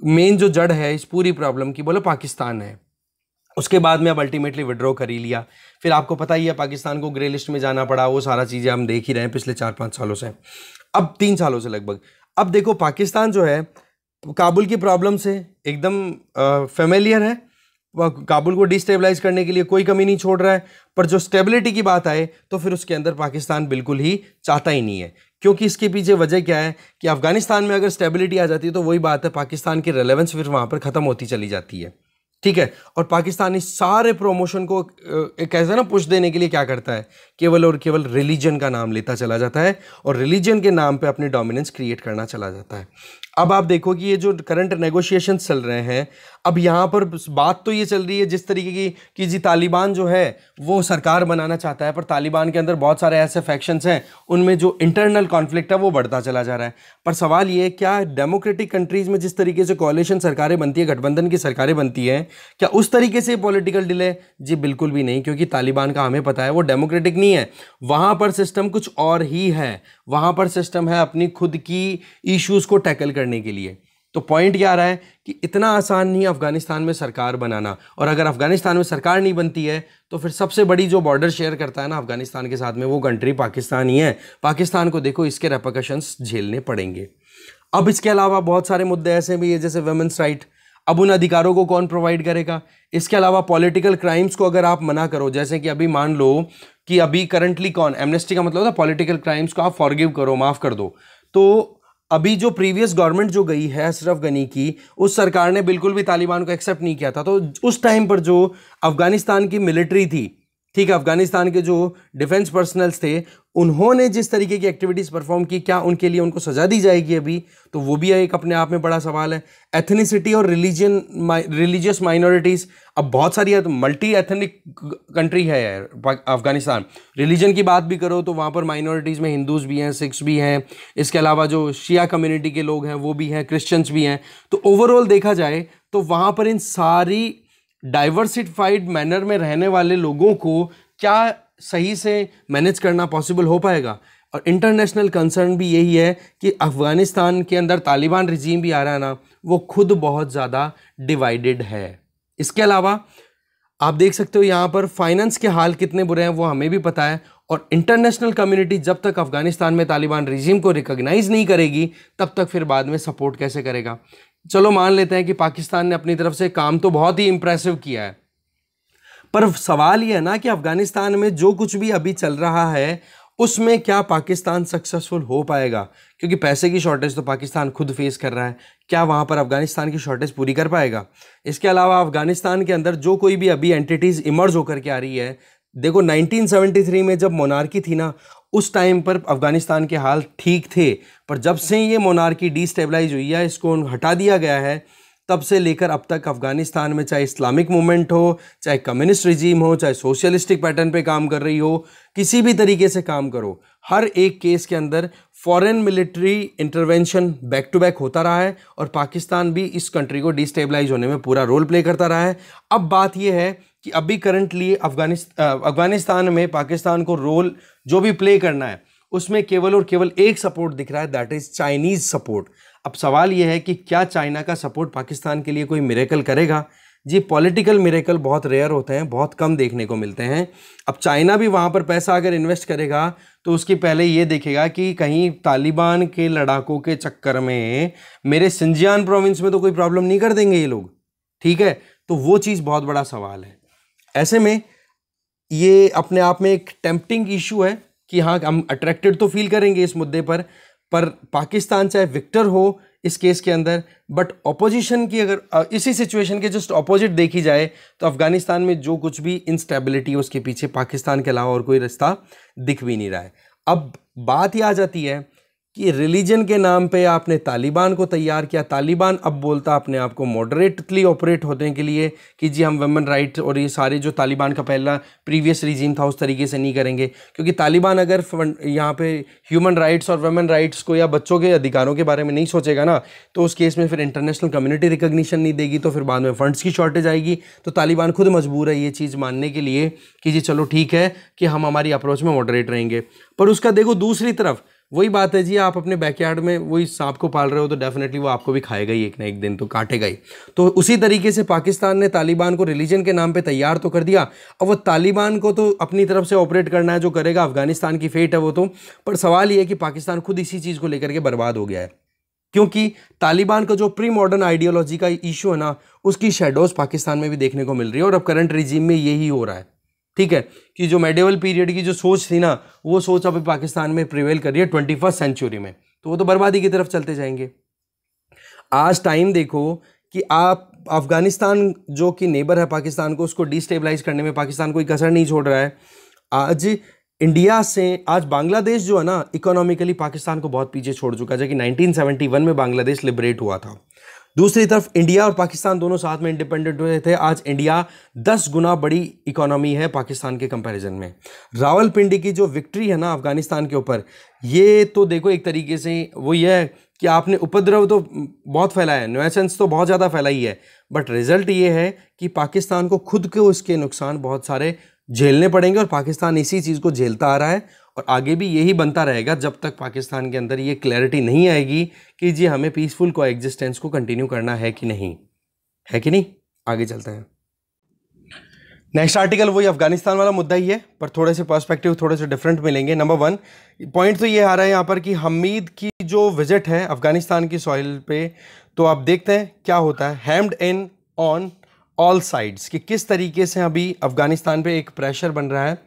मेन जो जड़ है इस पूरी प्रॉब्लम की, बोलो पाकिस्तान है। उसके बाद में अब अल्टीमेटली विड्रॉ कर ही लिया। फिर आपको पता ही है, पाकिस्तान को ग्रे लिस्ट में जाना पड़ा, वो सारा चीज़ें हम देख ही रहे हैं पिछले चार पाँच सालों से। अब तीन सालों से लगभग। अब देखो, पाकिस्तान जो है, काबुल की प्रॉब्लम से एकदम फेमिलियर है। काबुल को डिस्टेबलाइज करने के लिए कोई कमी नहीं छोड़ रहा है। पर जो स्टेबिलिटी की बात आए तो फिर उसके अंदर पाकिस्तान बिल्कुल ही चाहता ही नहीं है। क्योंकि इसके पीछे वजह क्या है कि अफ़गानिस्तान में अगर स्टेबिलिटी आ जाती है तो वही बात है, पाकिस्तान की रेलेवेंस फिर वहाँ पर ख़त्म होती चली जाती है। ठीक है? और पाकिस्तानी सारे प्रमोशन को एक ऐसा ना पुश देने के लिए क्या करता है? केवल और केवल रिलीजन का नाम लेता चला जाता है और रिलीजन के नाम पे अपनी डोमिनेंस क्रिएट करना चला जाता है। अब आप देखो कि ये जो करंट नेगोशिएशन चल रहे हैं अब यहाँ पर बात तो ये चल रही है जिस तरीके की, कि जी तालिबान जो है, वो सरकार बनाना चाहता है, पर तालिबान के अंदर बहुत सारे ऐसे फैक्शंस हैं, उनमें जो इंटरनल कॉन्फ्लिक्ट है, वो बढ़ता चला जा रहा है। पर सवाल ये है, क्या डेमोक्रेटिक कंट्रीज़ में जिस तरीके से कॉलेशन सरकारें बनती है, गठबंधन की सरकारें बनती हैं, क्या उस तरीके से पॉलिटिकल डिले जी बिल्कुल भी नहीं, क्योंकि तालिबान का हमें पता है, वो डेमोक्रेटिक नहीं है। वहाँ पर सिस्टम कुछ और ही है, वहाँ पर सिस्टम है अपनी खुद की इश्यूज़ को टैकल करने के लिए। तो पॉइंट क्या आ रहा है कि इतना आसान नहीं अफ़गानिस्तान में सरकार बनाना। और अगर अफ़गानिस्तान में सरकार नहीं बनती है तो फिर सबसे बड़ी जो बॉर्डर शेयर करता है ना अफ़गानिस्तान के साथ में, वो कंट्री पाकिस्तान ही है। पाकिस्तान को देखो, इसके रेपोकशंस झेलने पड़ेंगे। अब इसके अलावा बहुत सारे मुद्दे ऐसे भी है, जैसे वेमेंस राइट अब उन अधिकारों को कौन प्रोवाइड करेगा? इसके अलावा पॉलिटिकल क्राइम्स को अगर आप मना करो, जैसे कि अभी मान लो कि अभी करंटली कौन? एमनेस्टी का मतलब है पॉलिटिकल क्राइम्स को आप फॉरगिव करो, माफ़ कर दो। तो अभी जो प्रीवियस गवर्नमेंट जो गई है अशरफ गनी की, उस सरकार ने बिल्कुल भी तालिबान को एक्सेप्ट नहीं किया था। तो उस टाइम पर जो अफ़गानिस्तान की मिलिट्री थी ठीक है, अफ़गानिस्तान के जो डिफेंस पर्सनल्स थे, उन्होंने जिस तरीके की एक्टिविटीज़ परफॉर्म की, क्या उनके लिए उनको सजा दी जाएगी अभी? तो वो भी एक अपने आप में बड़ा सवाल है। एथनिसिटी और रिलीजन रिलीजियस माइनॉरिटीज़ अब बहुत सारी तो मल्टी एथनिक कंट्री है अफ़गानिस्तान। रिलीजन की बात भी करो तो वहाँ पर माइनॉरिटीज़ में हिंदूज़ भी हैं सिख्स भी हैं, इसके अलावा जो शिया कम्युनिटी के लोग हैं, वो भी हैं क्रिश्चियंस भी हैं। तो ओवरऑल देखा जाए तो वहाँ पर इन सारी डाइवर्सिफाइड मैनर में रहने वाले लोगों को क्या सही से मैनेज करना पॉसिबल हो पाएगा? और इंटरनेशनल कंसर्न भी यही है कि अफ़गानिस्तान के अंदर तालिबान रिजीम भी आ रहा है ना, वो खुद बहुत ज़्यादा डिवाइडेड है। इसके अलावा, आप देख सकते हो यहाँ पर फाइनेंस के हाल कितने बुरे हैं, वो हमें भी पता है। और इंटरनेशनल कम्युनिटी जब तक अफ़गानिस्तान में तालिबान रिजीम को रिकॉग्नाइज नहीं करेगी, तब तक फिर बाद में सपोर्ट कैसे करेगा? चलो मान लेते हैं कि पाकिस्तान ने अपनी तरफ़ से काम तो बहुत ही इंप्रेसिव किया है। पर सवाल यह है ना कि अफ़गानिस्तान में जो कुछ भी अभी चल रहा है, उसमें क्या पाकिस्तान सक्सेसफुल हो पाएगा? क्योंकि पैसे की शॉर्टेज तो पाकिस्तान खुद फेस कर रहा है। क्या वहाँ पर अफ़गानिस्तान की शॉर्टेज पूरी कर पाएगा? इसके अलावा अफ़गानिस्तान के अंदर जो कोई भी अभी एंटिटीज़ इमर्ज होकर के आ रही है, देखो 1973 में जब मोनार्की थी ना उस टाइम पर अफ़गानिस्तान के हाल ठीक थे, पर जब से ये मोनार्की डिस्टेबलाइज हुई है, इसको हटा दिया गया है, तब से लेकर अब तक अफ़गानिस्तान में चाहे इस्लामिक मूवमेंट हो, चाहे कम्युनिस्ट रिजीम हो, चाहे सोशलिस्टिक पैटर्न पे काम कर रही हो, किसी भी तरीके से काम करो, हर एक केस के अंदर foreign military intervention back to back होता रहा है और पाकिस्तान भी इस कंट्री को डिस्टेबलाइज होने में पूरा रोल प्ले करता रहा है। अब बात यह है कि अभी करंटली अफ़गानिस्तान अफ़गानिस्तान में पाकिस्तान को रोल जो भी प्ले करना है, उसमें केवल और केवल एक सपोर्ट दिख रहा है दैट इज़ चाइनीज़ सपोर्ट अब सवाल यह है कि क्या चाइना का सपोर्ट पाकिस्तान के लिए कोई मिरेकल करेगा? जी पॉलिटिकल मिरेकल बहुत रेयर होते हैं, बहुत कम देखने को मिलते हैं। अब चाइना भी वहाँ पर पैसा अगर इन्वेस्ट करेगा तो उसकी पहले ये देखेगा कि कहीं तालिबान के लड़ाकों के चक्कर में मेरे सिंजियान प्रोविंस में तो कोई प्रॉब्लम नहीं कर देंगे ये लोग। ठीक है? तो वो चीज़ बहुत बड़ा सवाल है। ऐसे में ये अपने आप में एक टेम्पटिंग इशू है कि हाँ हम अट्रैक्टेड तो फील करेंगे इस मुद्दे पर पर पाकिस्तान चाहे विक्टर हो इस केस के अंदर बट ऑपोजिशन की अगर इसी सिचुएशन के जस्ट ऑपोजिट देखी जाए तो अफ़गानिस्तान में जो कुछ भी इंस्टेबिलिटी है, उसके पीछे पाकिस्तान के अलावा और कोई रास्ता दिख भी नहीं रहा है। अब बात ही आ जाती है कि रिलीजन के नाम पे आपने तालिबान को तैयार किया। तालिबान अब बोलता अपने आप को मॉडरेटली ऑपरेट होने के लिए कि जी हम वुमेन राइट और ये सारे जो तालिबान का पहला प्रीवियस रिजीम था उस तरीके से नहीं करेंगे। क्योंकि तालिबान अगर यहाँ पे ह्यूमन राइट्स और वुमेन राइट्स को या बच्चों के अधिकारों के बारे में नहीं सोचेगा ना तो उस केस में फिर इंटरनेशनल कम्युनिटी रिकोगनीशन नहीं देगी तो फिर बाद में फंड्स की शॉर्टेज आएगी। तो तालिबान खुद मजबूर है ये चीज़ मानने के लिए कि जी चलो ठीक है कि हम हमारी अप्रोच में मॉडरेट रहेंगे। पर उसका देखो दूसरी तरफ़ वही बात है जी, आप अपने बैकयार्ड में वही सांप को पाल रहे हो तो डेफिनेटली वो आपको भी खाएगा ही एक ना एक दिन तो काटेगा ही। तो उसी तरीके से पाकिस्तान ने तालिबान को रिलीजन के नाम पे तैयार तो कर दिया, अब वो तालिबान को तो अपनी तरफ़ से ऑपरेट करना है जो करेगा, अफ़गानिस्तान की फेट है वो तो पर सवाल ये है कि पाकिस्तान खुद इसी चीज़ को लेकर के बर्बाद हो गया है, क्योंकि तालिबान का जो प्री मॉडर्न आइडियोलॉजी का इशू है ना, उसकी शेडोज़ पाकिस्तान में भी देखने को मिल रही है और अब करंट रिजीम में यही हो रहा है। ठीक है, कि जो मेडिवल पीरियड की जो सोच थी ना, वो सोच अभी पाकिस्तान में प्रिवेल कर रही है ट्वेंटी फ़र्स्ट सेंचुरी में। तो वो तो बर्बादी की तरफ़ चलते जाएँगे। आज टाइम देखो कि आप अफ़गानिस्तान जो कि नेबर है पाकिस्तान को, उसको डिस्टेबलाइज करने में पाकिस्तान कोई कसर नहीं छोड़ रहा है। आज इंडिया से, आज बांग्लादेश जो है ना इकोनॉमिकली पाकिस्तान को बहुत पीछे छोड़ चुका है। कि 1971 में बांग्लादेश लिबरेट हुआ था। दूसरी तरफ़ इंडिया और पाकिस्तान दोनों साथ में इंडिपेंडेंट हुए थे। आज इंडिया दस गुना बड़ी इकोनॉमी है पाकिस्तान के कंपैरिजन में। रावलपिंडी की जो विक्ट्री है ना अफ़गानिस्तान के ऊपर, ये तो देखो एक तरीके से वो ये है कि आपने उपद्रव तो बहुत फैलाया है न्यूसेंस तो बहुत ज़्यादा फैलाई है बट रिज़ल्ट ये है कि पाकिस्तान को खुद को इसके नुकसान बहुत सारे झेलने पड़ेंगे और पाकिस्तान इसी चीज़ को झेलता आ रहा है और आगे भी यही बनता रहेगा जब तक पाकिस्तान के अंदर ये क्लैरिटी नहीं आएगी कि जी हमें पीसफुल को एग्जिस्टेंस को कंटिन्यू करना है कि नहीं। है कि नहीं? आगे चलते हैं। नेक्स्ट आर्टिकल वही अफ़गानिस्तान वाला मुद्दा ही है, पर थोड़े से पर्सपेक्टिव थोड़े से डिफरेंट मिलेंगे। नंबर वन पॉइंट तो ये आ रहा है यहाँ पर कि हमीद की जो विज़िट है अफ़गानिस्तान की सॉइल पे तो आप देखते हैं क्या होता है। Hemmed in on all sides कि किस तरीके से अभी अफ़गानिस्तान पे एक प्रेशर बन रहा है।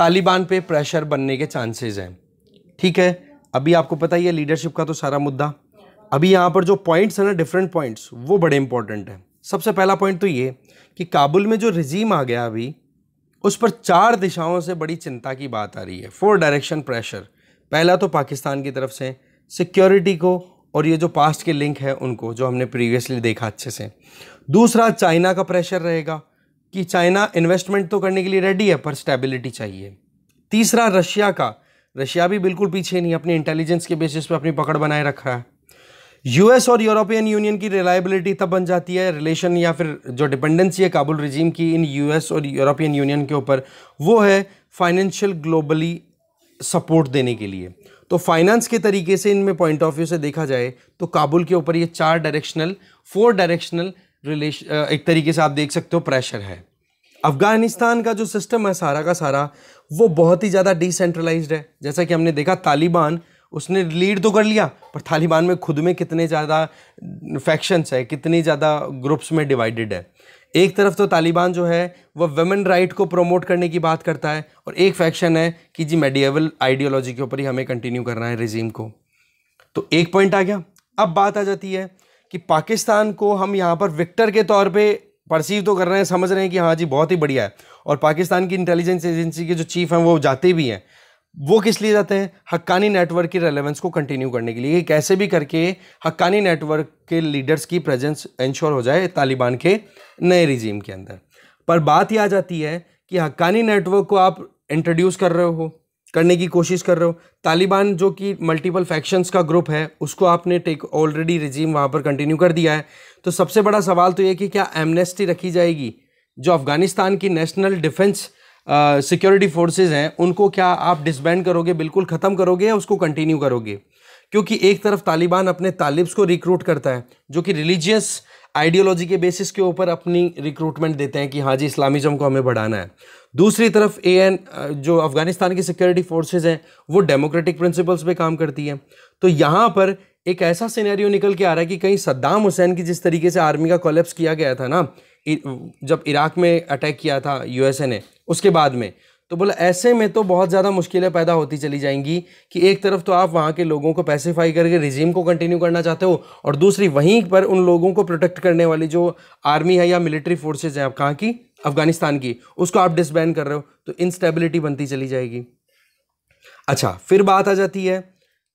तालिबान पे प्रेशर बनने के चांसेस हैं। ठीक है? अभी आपको पता ही है लीडरशिप का तो सारा मुद्दा। अभी यहाँ पर जो पॉइंट्स हैं ना डिफरेंट पॉइंट्स वो बड़े इंपॉर्टेंट हैं। सबसे पहला पॉइंट तो ये कि काबुल में जो रिजीम आ गया अभी, उस पर चार दिशाओं से बड़ी चिंता की बात आ रही है। फोर डायरेक्शन प्रेशर पहला तो पाकिस्तान की तरफ़ से सिक्योरिटी को और ये जो पास्ट के लिंक है उनको, जो हमने प्रीवियसली देखा अच्छे से। दूसरा, चाइना का प्रेशर रहेगा। कि चाइना इन्वेस्टमेंट तो करने के लिए रेडी है, पर स्टेबिलिटी चाहिए। तीसरा, रशिया का। रशिया भी बिल्कुल पीछे नहीं अपनी इंटेलिजेंस के बेसिस पे अपनी पकड़ बनाए रखा है। यूएस और यूरोपियन यूनियन की रिलायबिलिटी तब बन जाती है रिलेशन या फिर जो डिपेंडेंसी है काबुल रिजीम की इन यूएस और यूरोपियन यूनियन के ऊपर, वो है फाइनेंशियल ग्लोबली सपोर्ट देने के लिए। तो फाइनेंस के तरीके से इनमें पॉइंट ऑफ़ व्यू से देखा जाए तो काबुल के ऊपर ये चार डायरेक्शनल फोर डायरेक्शनल रिलेशन एक तरीके से आप देख सकते हो प्रेशर है। अफ़गानिस्तान का जो सिस्टम है सारा का सारा, वो बहुत ही ज़्यादा डिसेंट्रलाइज्ड है। जैसा कि हमने देखा, तालिबान, उसने लीड तो कर लिया, पर तालिबान में खुद में कितने ज़्यादा फैक्शंस है, कितनी ज़्यादा ग्रुप्स में डिवाइडेड है। एक तरफ़ तो तालिबान जो है वह वेमेन राइट को प्रमोट करने की बात करता है, और एक फैक्शन है कि जी मेडिएवल आइडियोलॉजी के ऊपर ही हमें कंटिन्यू करना है रिजीम को। तो एक पॉइंट आ गया। अब बात आ जाती है कि पाकिस्तान को हम यहाँ पर विक्टर के तौर पे परसीव तो कर रहे हैं, समझ रहे हैं कि हाँ जी, बहुत ही बढ़िया है। और पाकिस्तान की इंटेलिजेंस एजेंसी के जो चीफ हैं, वो जाते भी हैं। वो किस लिए जाते हैं? हक्कानी नेटवर्क की रेलेवेंस को कंटिन्यू करने के लिए। कैसे भी करके हक्कानी नेटवर्क के लीडर्स की प्रेजेंस इंश्योर हो जाए तालिबान के नए रिजीम के अंदर। पर बात यह आ जाती है कि हक्कानी नेटवर्क को आप इंट्रोड्यूस कर रहे हो। करने की कोशिश कर रहे हो। तालिबान जो कि मल्टीपल फैक्शंस का ग्रुप है, उसको आपने टेक ऑलरेडी रिजीम वहाँ पर कंटिन्यू कर दिया है। तो सबसे बड़ा सवाल तो ये कि क्या एमनेस्टी रखी जाएगी? जो अफ़गानिस्तान की नेशनल डिफेंस सिक्योरिटी फोर्सेज हैं, उनको क्या आप डिसबैंड करोगे, बिल्कुल ख़त्म करोगे या उसको कंटिन्यू करोगे? क्योंकि एक तरफ़ तालिबान अपने तालिब्स को रिक्रूट करता है, जो कि रिलीजियस आइडियोलॉजी के बेसिस के ऊपर अपनी रिक्रूटमेंट देते हैं कि हाँ जी, इस्लामिज्म को हमें बढ़ाना है। दूसरी तरफ़ ए एन जो अफ़गानिस्तान की सिक्योरिटी फोर्सेज हैं, वो डेमोक्रेटिक प्रिंसिपल्स पे काम करती हैं। तो यहाँ पर एक ऐसा सिनेरियो निकल के आ रहा है कि कहीं सद्दाम हुसैन की जिस तरीके से आर्मी का कोलेप्स किया गया था ना जब इराक में अटैक किया था यूएसए ने, उसके बाद में तो बोला ऐसे में तो बहुत ज़्यादा मुश्किलें पैदा होती चली जाएँगी कि एक तरफ़ तो आप वहाँ के लोगों को पैसिफाई करके रिजीम को कंटिन्यू करना चाहते हो और दूसरी वहीं पर उन लोगों को प्रोटेक्ट करने वाली जो आर्मी है या मिलिट्री फोर्सेज हैं, आप कहाँ की? अफ़गानिस्तान की, उसको आप डिसबैन कर रहे हो तो इंस्टेबिलिटी बनती चली जाएगी। अच्छा फिर बात आ जाती है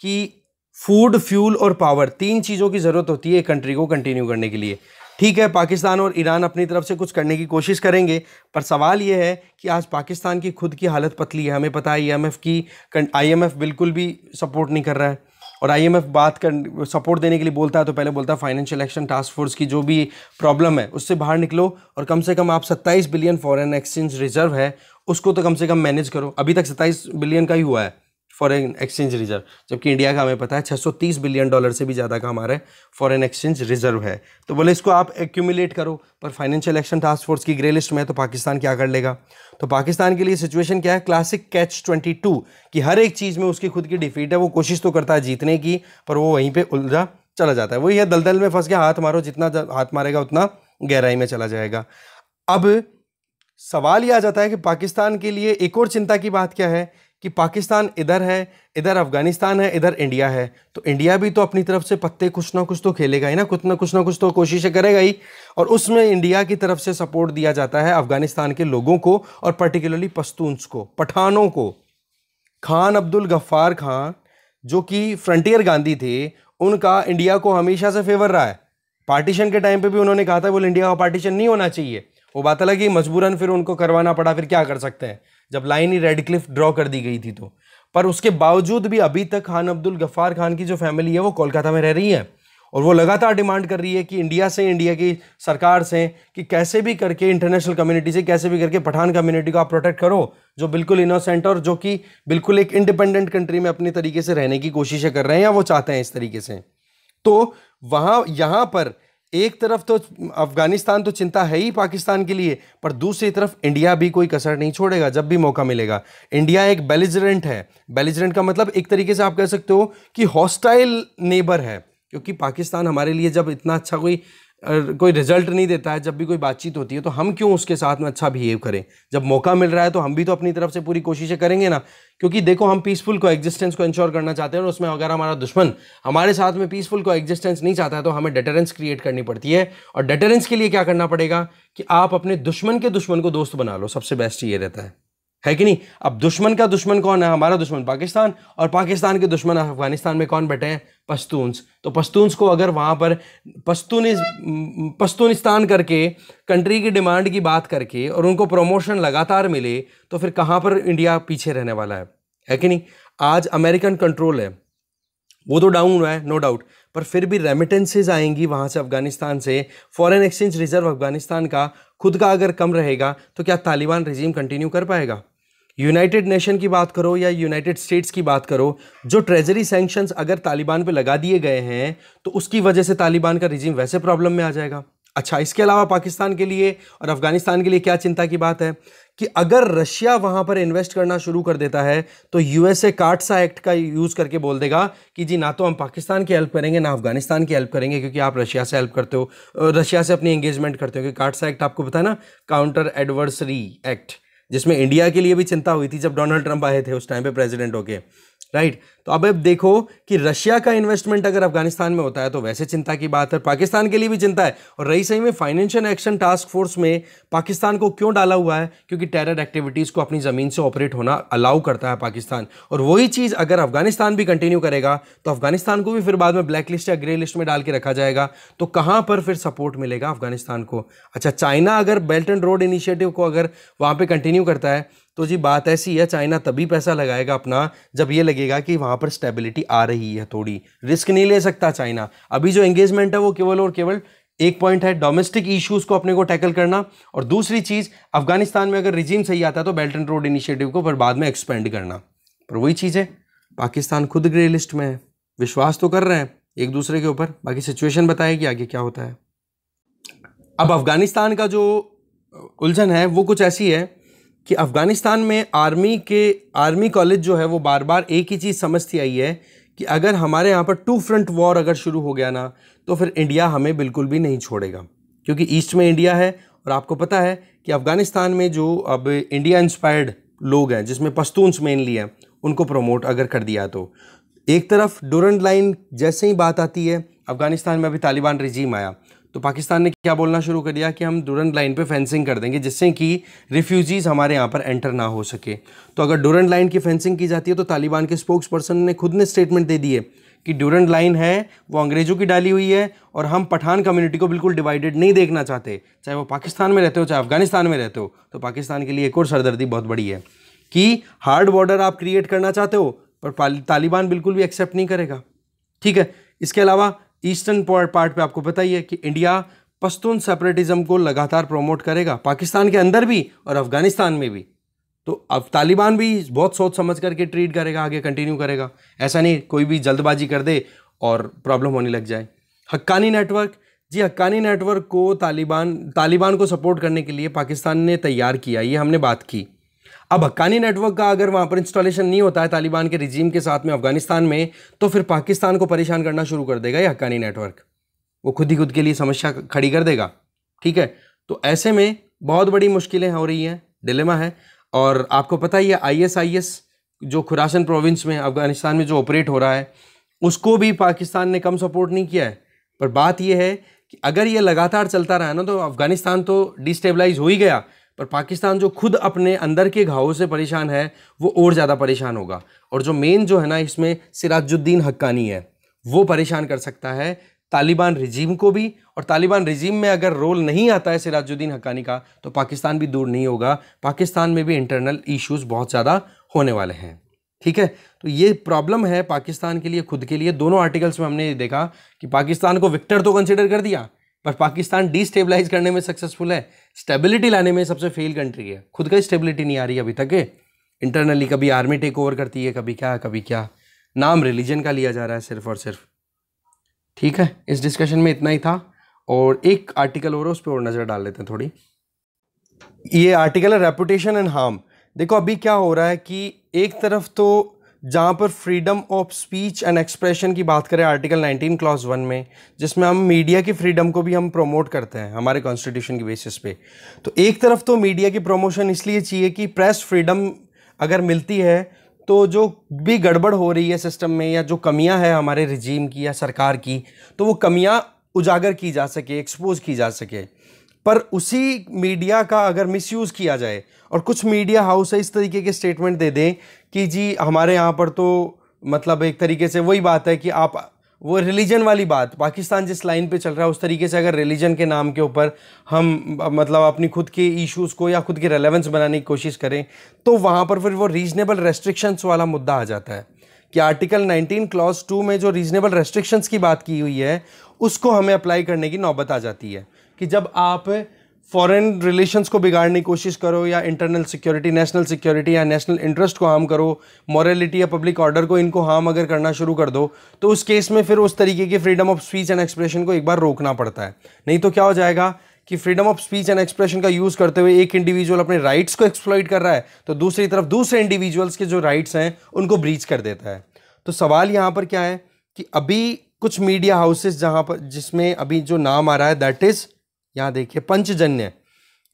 कि फ़ूड फ्यूल और पावर तीन चीज़ों की ज़रूरत होती है एक कंट्री को कंटिन्यू करने के लिए। ठीक है, पाकिस्तान और ईरान अपनी तरफ़ से कुछ करने की कोशिश करेंगे, पर सवाल यह है कि आज पाकिस्तान की खुद की हालत पतली है। हमें पता है आईएमएफ की आईएमएफ बिल्कुल भी सपोर्ट नहीं कर रहा है। और आईएमएफ बात कर सपोर्ट देने के लिए बोलता है तो पहले बोलता है फाइनेंशियल एक्शन टास्क फोर्स की जो भी प्रॉब्लम है, उससे बाहर निकलो और कम से कम आप 27 बिलियन फॉरेन एक्सचेंज रिज़र्व है, उसको तो कम से कम मैनेज करो। अभी तक 27 बिलियन का ही हुआ है। Foreign exchange reserve. जबकि इंडिया का हमें पता है 630 बिलियन डॉलर से भी ज़्यादा का हमारा फॉरेन एक्सचेंज रिज़र्व है। तो बोले, इसको आप एक्यूमुलेट करो, पर फाइनेंशियल एक्शन टास्क फोर्स की ग्रे लिस्ट में तो पाकिस्तान क्या कर लेगा? तो पाकिस्तान के लिए सिचुएशन क्या है? क्लासिक कैच ट्वेंटी कि हर एक चीज़ में उसकी खुद की डिफीट है, वो कोशिश तो करता है जीतने की, पर वो वहीं पर उलझा चला जाता है। वही है, दलदल में फंस गया, हाथ मारो, जितना हाथ मारेगा उतना गहराई में चला जाएगा। अब सवाल यह आ जाता है कि पाकिस्तान के लिए एक और चिंता की बात क्या है? कि पाकिस्तान इधर है, इधर अफ़गानिस्तान है, इधर इंडिया है। तो इंडिया भी तो अपनी तरफ़ से पत्ते कुछ ना कुछ तो खेलेगा ही ना, कुछ ना कुछ ना कुछ तो कोशिशें करेगा ही। और उसमें इंडिया की तरफ़ से सपोर्ट दिया जाता है अफ़गानिस्तान के लोगों को और पर्टिकुलरली पश्तून्स को, पठानों को। खान अब्दुल गफ्फार खान, जो कि फ्रंटियर गांधी थे, उनका इंडिया को हमेशा से फेवर रहा है। पार्टीशन के टाइम पे भी उन्होंने कहा था, बोले, इंडिया का पार्टीशन नहीं होना चाहिए। वो बात अलग ही, मजबूरन फिर उनको करवाना पड़ा, फिर क्या कर सकते हैं? जब लाइन ही रेड क्लिफ ड्रॉ कर दी गई थी तो। पर उसके बावजूद भी अभी तक खान अब्दुल गफ्फार खान की जो फैमिली है, वो कोलकाता में रह रही है और वो लगातार डिमांड कर रही है कि इंडिया से इंडिया की सरकार से, कि कैसे भी करके इंटरनेशनल कम्युनिटी से, कैसे भी करके पठान कम्युनिटी को आप प्रोटेक्ट करो, जो बिल्कुल इनोसेंट और जो कि बिल्कुल एक इंडिपेंडेंट कंट्री में अपने तरीके से रहने की कोशिशें कर रहे हैं या वो चाहते हैं इस तरीके से। तो वहाँ, यहाँ पर एक तरफ़ तो अफ़गानिस्तान तो चिंता है ही पाकिस्तान के लिए, पर दूसरी तरफ़ इंडिया भी कोई कसर नहीं छोड़ेगा जब भी मौका मिलेगा। इंडिया एक बेलिजरेंट है। बेलिजरेंट का मतलब एक तरीके से आप कह सकते हो कि हॉस्टाइल नेबर है, क्योंकि पाकिस्तान हमारे लिए जब इतना अच्छा कोई कोई रिज़ल्ट नहीं देता है, जब भी कोई बातचीत होती है तो हम क्यों उसके साथ में अच्छा बिहेव करें? जब मौका मिल रहा है तो हम भी तो अपनी तरफ़ से पूरी कोशिशें करेंगे ना। क्योंकि देखो, हम पीसफुल को एग्जिस्टेंस को इंश्योर करना चाहते हैं और उसमें अगर हमारा दुश्मन हमारे साथ में पीसफुल को एग्जिस्टेंस नहीं चाहता है तो हमें डेटरेंस क्रिएट करनी पड़ती है। और डेटरेंस के लिए क्या करना पड़ेगा कि आप अपने दुश्मन के दुश्मन को दोस्त बना लो। सबसे बेस्ट ये रहता है। है कि नहीं? अब दुश्मन का दुश्मन कौन है? हमारा दुश्मन पाकिस्तान। और पाकिस्तान के दुश्मन अफ़गानिस्तान में कौन बैठे हैं? पश्तून्स। तो पश्तून्स को अगर वहाँ पर पश्तून पश्तूनिस्तान करके, कंट्री की डिमांड की बात करके और उनको प्रमोशन लगातार मिले तो फिर कहाँ पर इंडिया पीछे रहने वाला है? है कि नहीं? आज अमेरिकन कंट्रोल है। वो तो डाउन हुआ है नो डाउट पर फिर भी रेमिटेंसेज आएँगी वहाँ से अफ़गानिस्तान से। फॉरेन एक्सचेंज रिज़र्व अफ़गानिस्तान का खुद का अगर कम रहेगा तो क्या तालिबान रिजीम कंटिन्यू कर पाएगा? यूनाइटेड नेशन की बात करो या यूनाइटेड स्टेट्स की बात करो, जो ट्रेजरी सैंक्शंस अगर तालिबान पे लगा दिए गए हैं तो उसकी वजह से तालिबान का रिजीम वैसे प्रॉब्लम में आ जाएगा। अच्छा इसके अलावा पाकिस्तान के लिए और अफ़गानिस्तान के लिए क्या चिंता की बात है? कि अगर रशिया वहाँ पर इन्वेस्ट करना शुरू कर देता है तो यूएसए काटसा एक्ट का यूज़ करके बोल देगा कि जी, ना तो हम पाकिस्तान की हेल्प करेंगे, ना अफ़गानिस्तान की हेल्प करेंगे, क्योंकि आप रशिया से हेल्प करते हो रशिया से अपनी एंगेजमेंट करते हो, क्योंकि काटसा एक्ट आपको पता है ना काउंटर एडवर्सरी एक्ट जिसमें इंडिया के लिए भी चिंता हुई थी जब डोनाल्ड ट्रंप आए थे उस टाइम पे प्रेसिडेंट होके। राइट? तो अब अब देखो कि रशिया का इन्वेस्टमेंट अगर अफ़गानिस्तान में होता है तो वैसे चिंता की बात है। पाकिस्तान के लिए भी चिंता है। और रही सही में फाइनेंशियल एक्शन टास्क फोर्स में पाकिस्तान को क्यों डाला हुआ है? क्योंकि टेरर एक्टिविटीज़ को अपनी ज़मीन से ऑपरेट होना अलाउ करता है पाकिस्तान। और वही चीज़ अगर अफ़गानिस्तान भी कंटिन्यू करेगा तो अफ़गानिस्तान को भी फिर बाद में ब्लैक लिस्ट या ग्रे लिस्ट में डाल के रखा जाएगा। तो कहाँ पर फिर सपोर्ट मिलेगा अफ़गानिस्तान को? अच्छा चाइना अगर बेल्ट एंड रोड इनिशिएटिव को अगर वहाँ पर कंटिन्यू करता है तो जी, बात ऐसी है, चाइना तभी पैसा लगाएगा अपना, जब ये लगेगा कि वहाँ पर स्टेबिलिटी आ रही है थोड़ी। रिस्क नहीं ले सकता चाइना। अभी जो एंगेजमेंट है वो केवल और केवल एक पॉइंट है डोमेस्टिक इश्यूज़ को अपने को टैकल करना। और दूसरी चीज़, अफ़गानिस्तान में अगर रिजीम सही आता है तो बेल्ट एंड रोड इनिशिएटिव को फिर बाद में एक्सपेंड करना। पर वही चीज़ है, पाकिस्तान खुद ग्रे लिस्ट में है। विश्वास तो कर रहे हैं, एक दूसरे के ऊपर। बाकी सिचुएशन बताएगी आगे क्या होता है। अब अफ़गानिस्तान का जो उलझन है, वो कुछ ऐसी है कि अफ़गानिस्तान में आर्मी के, आर्मी कॉलेज जो है वो बार बार एक ही चीज़ समझती आई है कि अगर हमारे यहाँ पर टू फ्रंट वॉर अगर शुरू हो गया ना तो फिर इंडिया हमें बिल्कुल भी नहीं छोड़ेगा। क्योंकि ईस्ट में इंडिया है और आपको पता है कि अफ़गानिस्तान में जो अब इंडिया इंस्पायर्ड लोग हैं, जिसमें पश्तून्स मेनली हैं, उनको प्रमोट अगर कर दिया तो। एक तरफ़ डोरंड लाइन जैसे ही बात आती है, अफ़गानिस्तान में अभी तालिबान रिजीम आया। तो पाकिस्तान ने क्या बोलना शुरू कर दिया कि हम डूरंड लाइन पे फेंसिंग कर देंगे जिससे कि रिफ्यूजीज़ हमारे यहाँ पर एंटर ना हो सके। तो अगर डूरंड लाइन की फेंसिंग की जाती है तो तालिबान के स्पोक्स पर्सन ने खुद ने स्टेटमेंट दे दी है कि डूरंड लाइन है, वो अंग्रेज़ों की डाली हुई है और हम पठान कम्युनिटी को बिल्कुल डिवाइडेड नहीं देखना चाहते। चाहे वो पाकिस्तान में रहते हो, चाहे अफ़गानिस्तान में रहते हो तो पाकिस्तान के लिए एक और सरदर्दी बहुत बड़ी है कि हार्ड बॉर्डर आप क्रिएट करना चाहते हो, पर तालिबान बिल्कुल भी एक्सेप्ट नहीं करेगा। ठीक है, इसके अलावा ईस्टर्न पार्ट पे आपको पता ही है कि इंडिया पश्तून सेपरेटिज्म को लगातार प्रमोट करेगा, पाकिस्तान के अंदर भी और अफ़गानिस्तान में भी। तो अब तालिबान भी बहुत सोच समझ करके ट्रीट करेगा, आगे कंटिन्यू करेगा। ऐसा नहीं कोई भी जल्दबाजी कर दे और प्रॉब्लम होने लग जाए। हक्कानी नेटवर्क जी हक्कानी नेटवर्क को तालिबान तालिबान को सपोर्ट करने के लिए पाकिस्तान ने तैयार किया, ये हमने बात की। अब हक्कानी नेटवर्क का अगर वहाँ पर इंस्टॉलेशन नहीं होता है, तालिबान के रिजीम के साथ में अफ़गानिस्तान में तो फिर पाकिस्तान को परेशान करना शुरू कर देगा ये हक्कानी नेटवर्क वो खुद ही खुद के लिए समस्या खड़ी कर देगा। ठीक है? तो ऐसे में बहुत बड़ी मुश्किलें हो रही हैं डिलेमा है। और आपको पता ही है आई जो खुरासन प्रोविंस में, अफ़गानिस्तान में जो ऑपरेट हो रहा है, उसको भी पाकिस्तान ने कम सपोर्ट नहीं किया है। पर बात यह है कि अगर ये लगातार चलता रहा ना तो अफ़गानिस्तान तो डिस्टेबलाइज हो ही गया। पर पाकिस्तान जो खुद अपने अंदर के घावों से परेशान है, वो और ज़्यादा परेशान होगा। और जो मेन जो है ना, इसमें सिराजुद्दीन हक्कानी है, वो परेशान कर सकता है तालिबान रिजीम को भी। और तालिबान रिजीम में अगर रोल नहीं आता है सिराजुद्दीन हक्कानी का तो पाकिस्तान भी दूर नहीं होगा। पाकिस्तान में भी इंटरनल इश्यूज़ बहुत ज़्यादा होने वाले हैं। ठीक है? तो ये प्रॉब्लम है पाकिस्तान के लिए, खुद के लिए। दोनों आर्टिकल्स में हमने देखा कि पाकिस्तान को विक्टर तो कंसिडर कर दिया, पर पाकिस्तान डिस्टेबलाइज करने में सक्सेसफुल है। स्टेबिलिटी लाने में सबसे फेल कंट्री है। खुद का स्टेबिलिटी नहीं आ रही अभी तक इंटरनली कभी आर्मी टेक ओवर करती है, कभी क्या कभी क्या। नाम रिलीजन का लिया जा रहा है सिर्फ़ और सिर्फ़। ठीक है? इस डिस्कशन में इतना ही था। और एक आर्टिकल और उस पर और नज़र डाल लेते हैं थोड़ी। ये आर्टिकल है रेपुटेशन एंड हार्म देखो, अभी क्या हो रहा है कि एक तरफ़ तो जहाँ पर freedom of speech and expression की बात करें आर्टिकल 19 क्लॉज वन में, जिसमें हम मीडिया की फ्रीडम को भी हम प्रमोट करते हैं, हमारे कॉन्स्टिट्यूशन की बेसिस पे। तो एक तरफ़ तो मीडिया की प्रमोशन इसलिए चाहिए कि प्रेस फ्रीडम अगर मिलती है तो जो भी गड़बड़ हो रही है सिस्टम में, या जो कमियाँ है हमारे रिजीम की या सरकार की तो वो कमियाँ उजागर की जा सके एक्सपोज की जा सके। पर उसी मीडिया का अगर मिसयूज़ किया जाए और कुछ मीडिया हाउस इस तरीके के स्टेटमेंट दे दें कि जी, हमारे यहाँ पर तो मतलब एक तरीके से वही बात है कि आप, वो रिलीजन वाली बात, पाकिस्तान जिस लाइन पे चल रहा है, उस तरीके से अगर रिलीजन के नाम के ऊपर हम मतलब अपनी खुद के इश्यूज़ को या खुद की रेलेवेंस बनाने की कोशिश करें तो वहाँ पर फिर वो रीजनेबल रेस्ट्रिक्शंस वाला मुद्दा आ जाता है कि आर्टिकल 19 क्लॉज टू में जो रीजनेबल रेस्ट्रिक्शंस की बात की हुई है, उसको हमें अप्लाई करने की नौबत आ जाती है। कि जब आप फॉरेन रिलेशंस को बिगाड़ने की कोशिश करो या इंटरनल सिक्योरिटी नेशनल सिक्योरिटी या नेशनल इंटरेस्ट को हार्म करो मॉरलिटी या पब्लिक ऑर्डर को इनको हार्म अगर करना शुरू कर दो तो उस केस में फिर उस तरीके की freedom of speech and expression को एक बार रोकना पड़ता है। नहीं तो क्या हो जाएगा कि freedom of speech and expression का यूज़ करते हुए एक इंडिविजुअल अपने राइट्स को एक्सप्लॉइट कर रहा है तो दूसरी तरफ़ दूसरे इंडिविजुअल्स के जो राइट्स हैं, उनको ब्रीच कर देता है। तो सवाल यहाँ पर क्या है कि अभी कुछ मीडिया हाउसेस जहाँ पर जिसमें अभी जो नाम आ रहा है दैट इज़ यहाँ देखिए, पंचजन्य।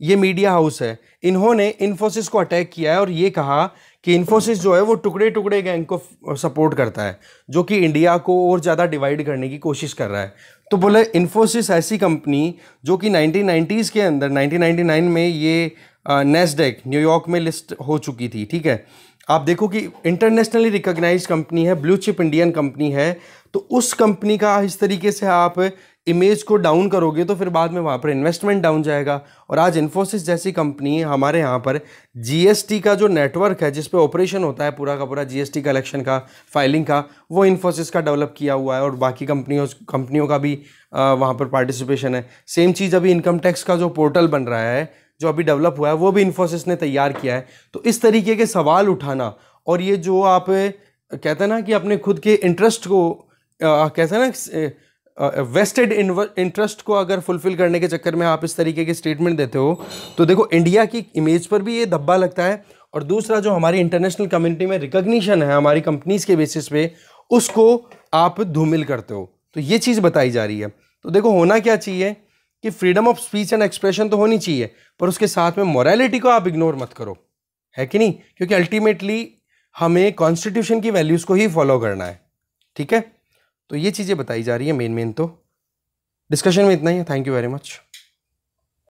ये मीडिया हाउस है। इन्होंने इन्फोसिस को अटैक किया है और ये कहा कि इन्फोसिस जो है वो टुकड़े टुकड़े गैंग को सपोर्ट करता है, जो कि इंडिया को और ज़्यादा डिवाइड करने की कोशिश कर रहा है। तो बोले इन्फोसिस ऐसी कंपनी जो कि 1990s के अंदर 1999 में ये नेस्डेक न्यूयॉर्क में लिस्ट हो चुकी थी, ठीक है? आप देखो कि इंटरनेशनली रिकॉग्नाइज कंपनी है ब्लू चिप इंडियन कंपनी है तो उस कंपनी का इस तरीके से आप इमेज को डाउन करोगे तो फिर बाद में वहाँ पर इन्वेस्टमेंट डाउन जाएगा। और आज इन्फोसिस जैसी कंपनी हमारे यहाँ पर जीएसटी का जो नेटवर्क है, जिस पे ऑपरेशन होता है पूरा का पूरा जीएसटी कलेक्शन का फाइलिंग का, वो इन्फोसिस का डेवलप किया हुआ है और बाकी कंपनियों कंपनियों का भी वहाँ पर पार्टिसिपेशन है। सेम चीज़ अभी इनकम टैक्स का जो पोर्टल बन रहा है, जो अभी डेवलप हुआ है, वो भी इन्फोसिस ने तैयार किया है। तो इस तरीके के सवाल उठाना और ये जो आप, कहते हैं ना कि अपने खुद के इंटरेस्ट को कहते हैं ना वेस्टेड इंटरेस्ट को अगर फुलफिल करने के चक्कर में आप इस तरीके के स्टेटमेंट देते हो तो देखो इंडिया की इमेज पर भी ये धब्बा लगता है। और दूसरा, जो हमारी इंटरनेशनल कम्युनिटी में रिकग्निशन है, हमारी कंपनीज़ के बेसिस पे, उसको आप धूमिल करते हो। तो ये चीज़ बताई जा रही है। तो देखो, होना क्या चाहिए कि freedom of speech and expression तो होनी चाहिए, पर उसके साथ में मोरालिटी को आप इग्नोर मत करो। है कि नहीं? क्योंकि अल्टीमेटली हमें कॉन्स्टिट्यूशन की वैल्यूज़ को ही फॉलो करना है। ठीक है? तो ये चीज़ें बताई जा रही है मेन मेन तो। डिस्कशन में इतना ही है। Thank you very much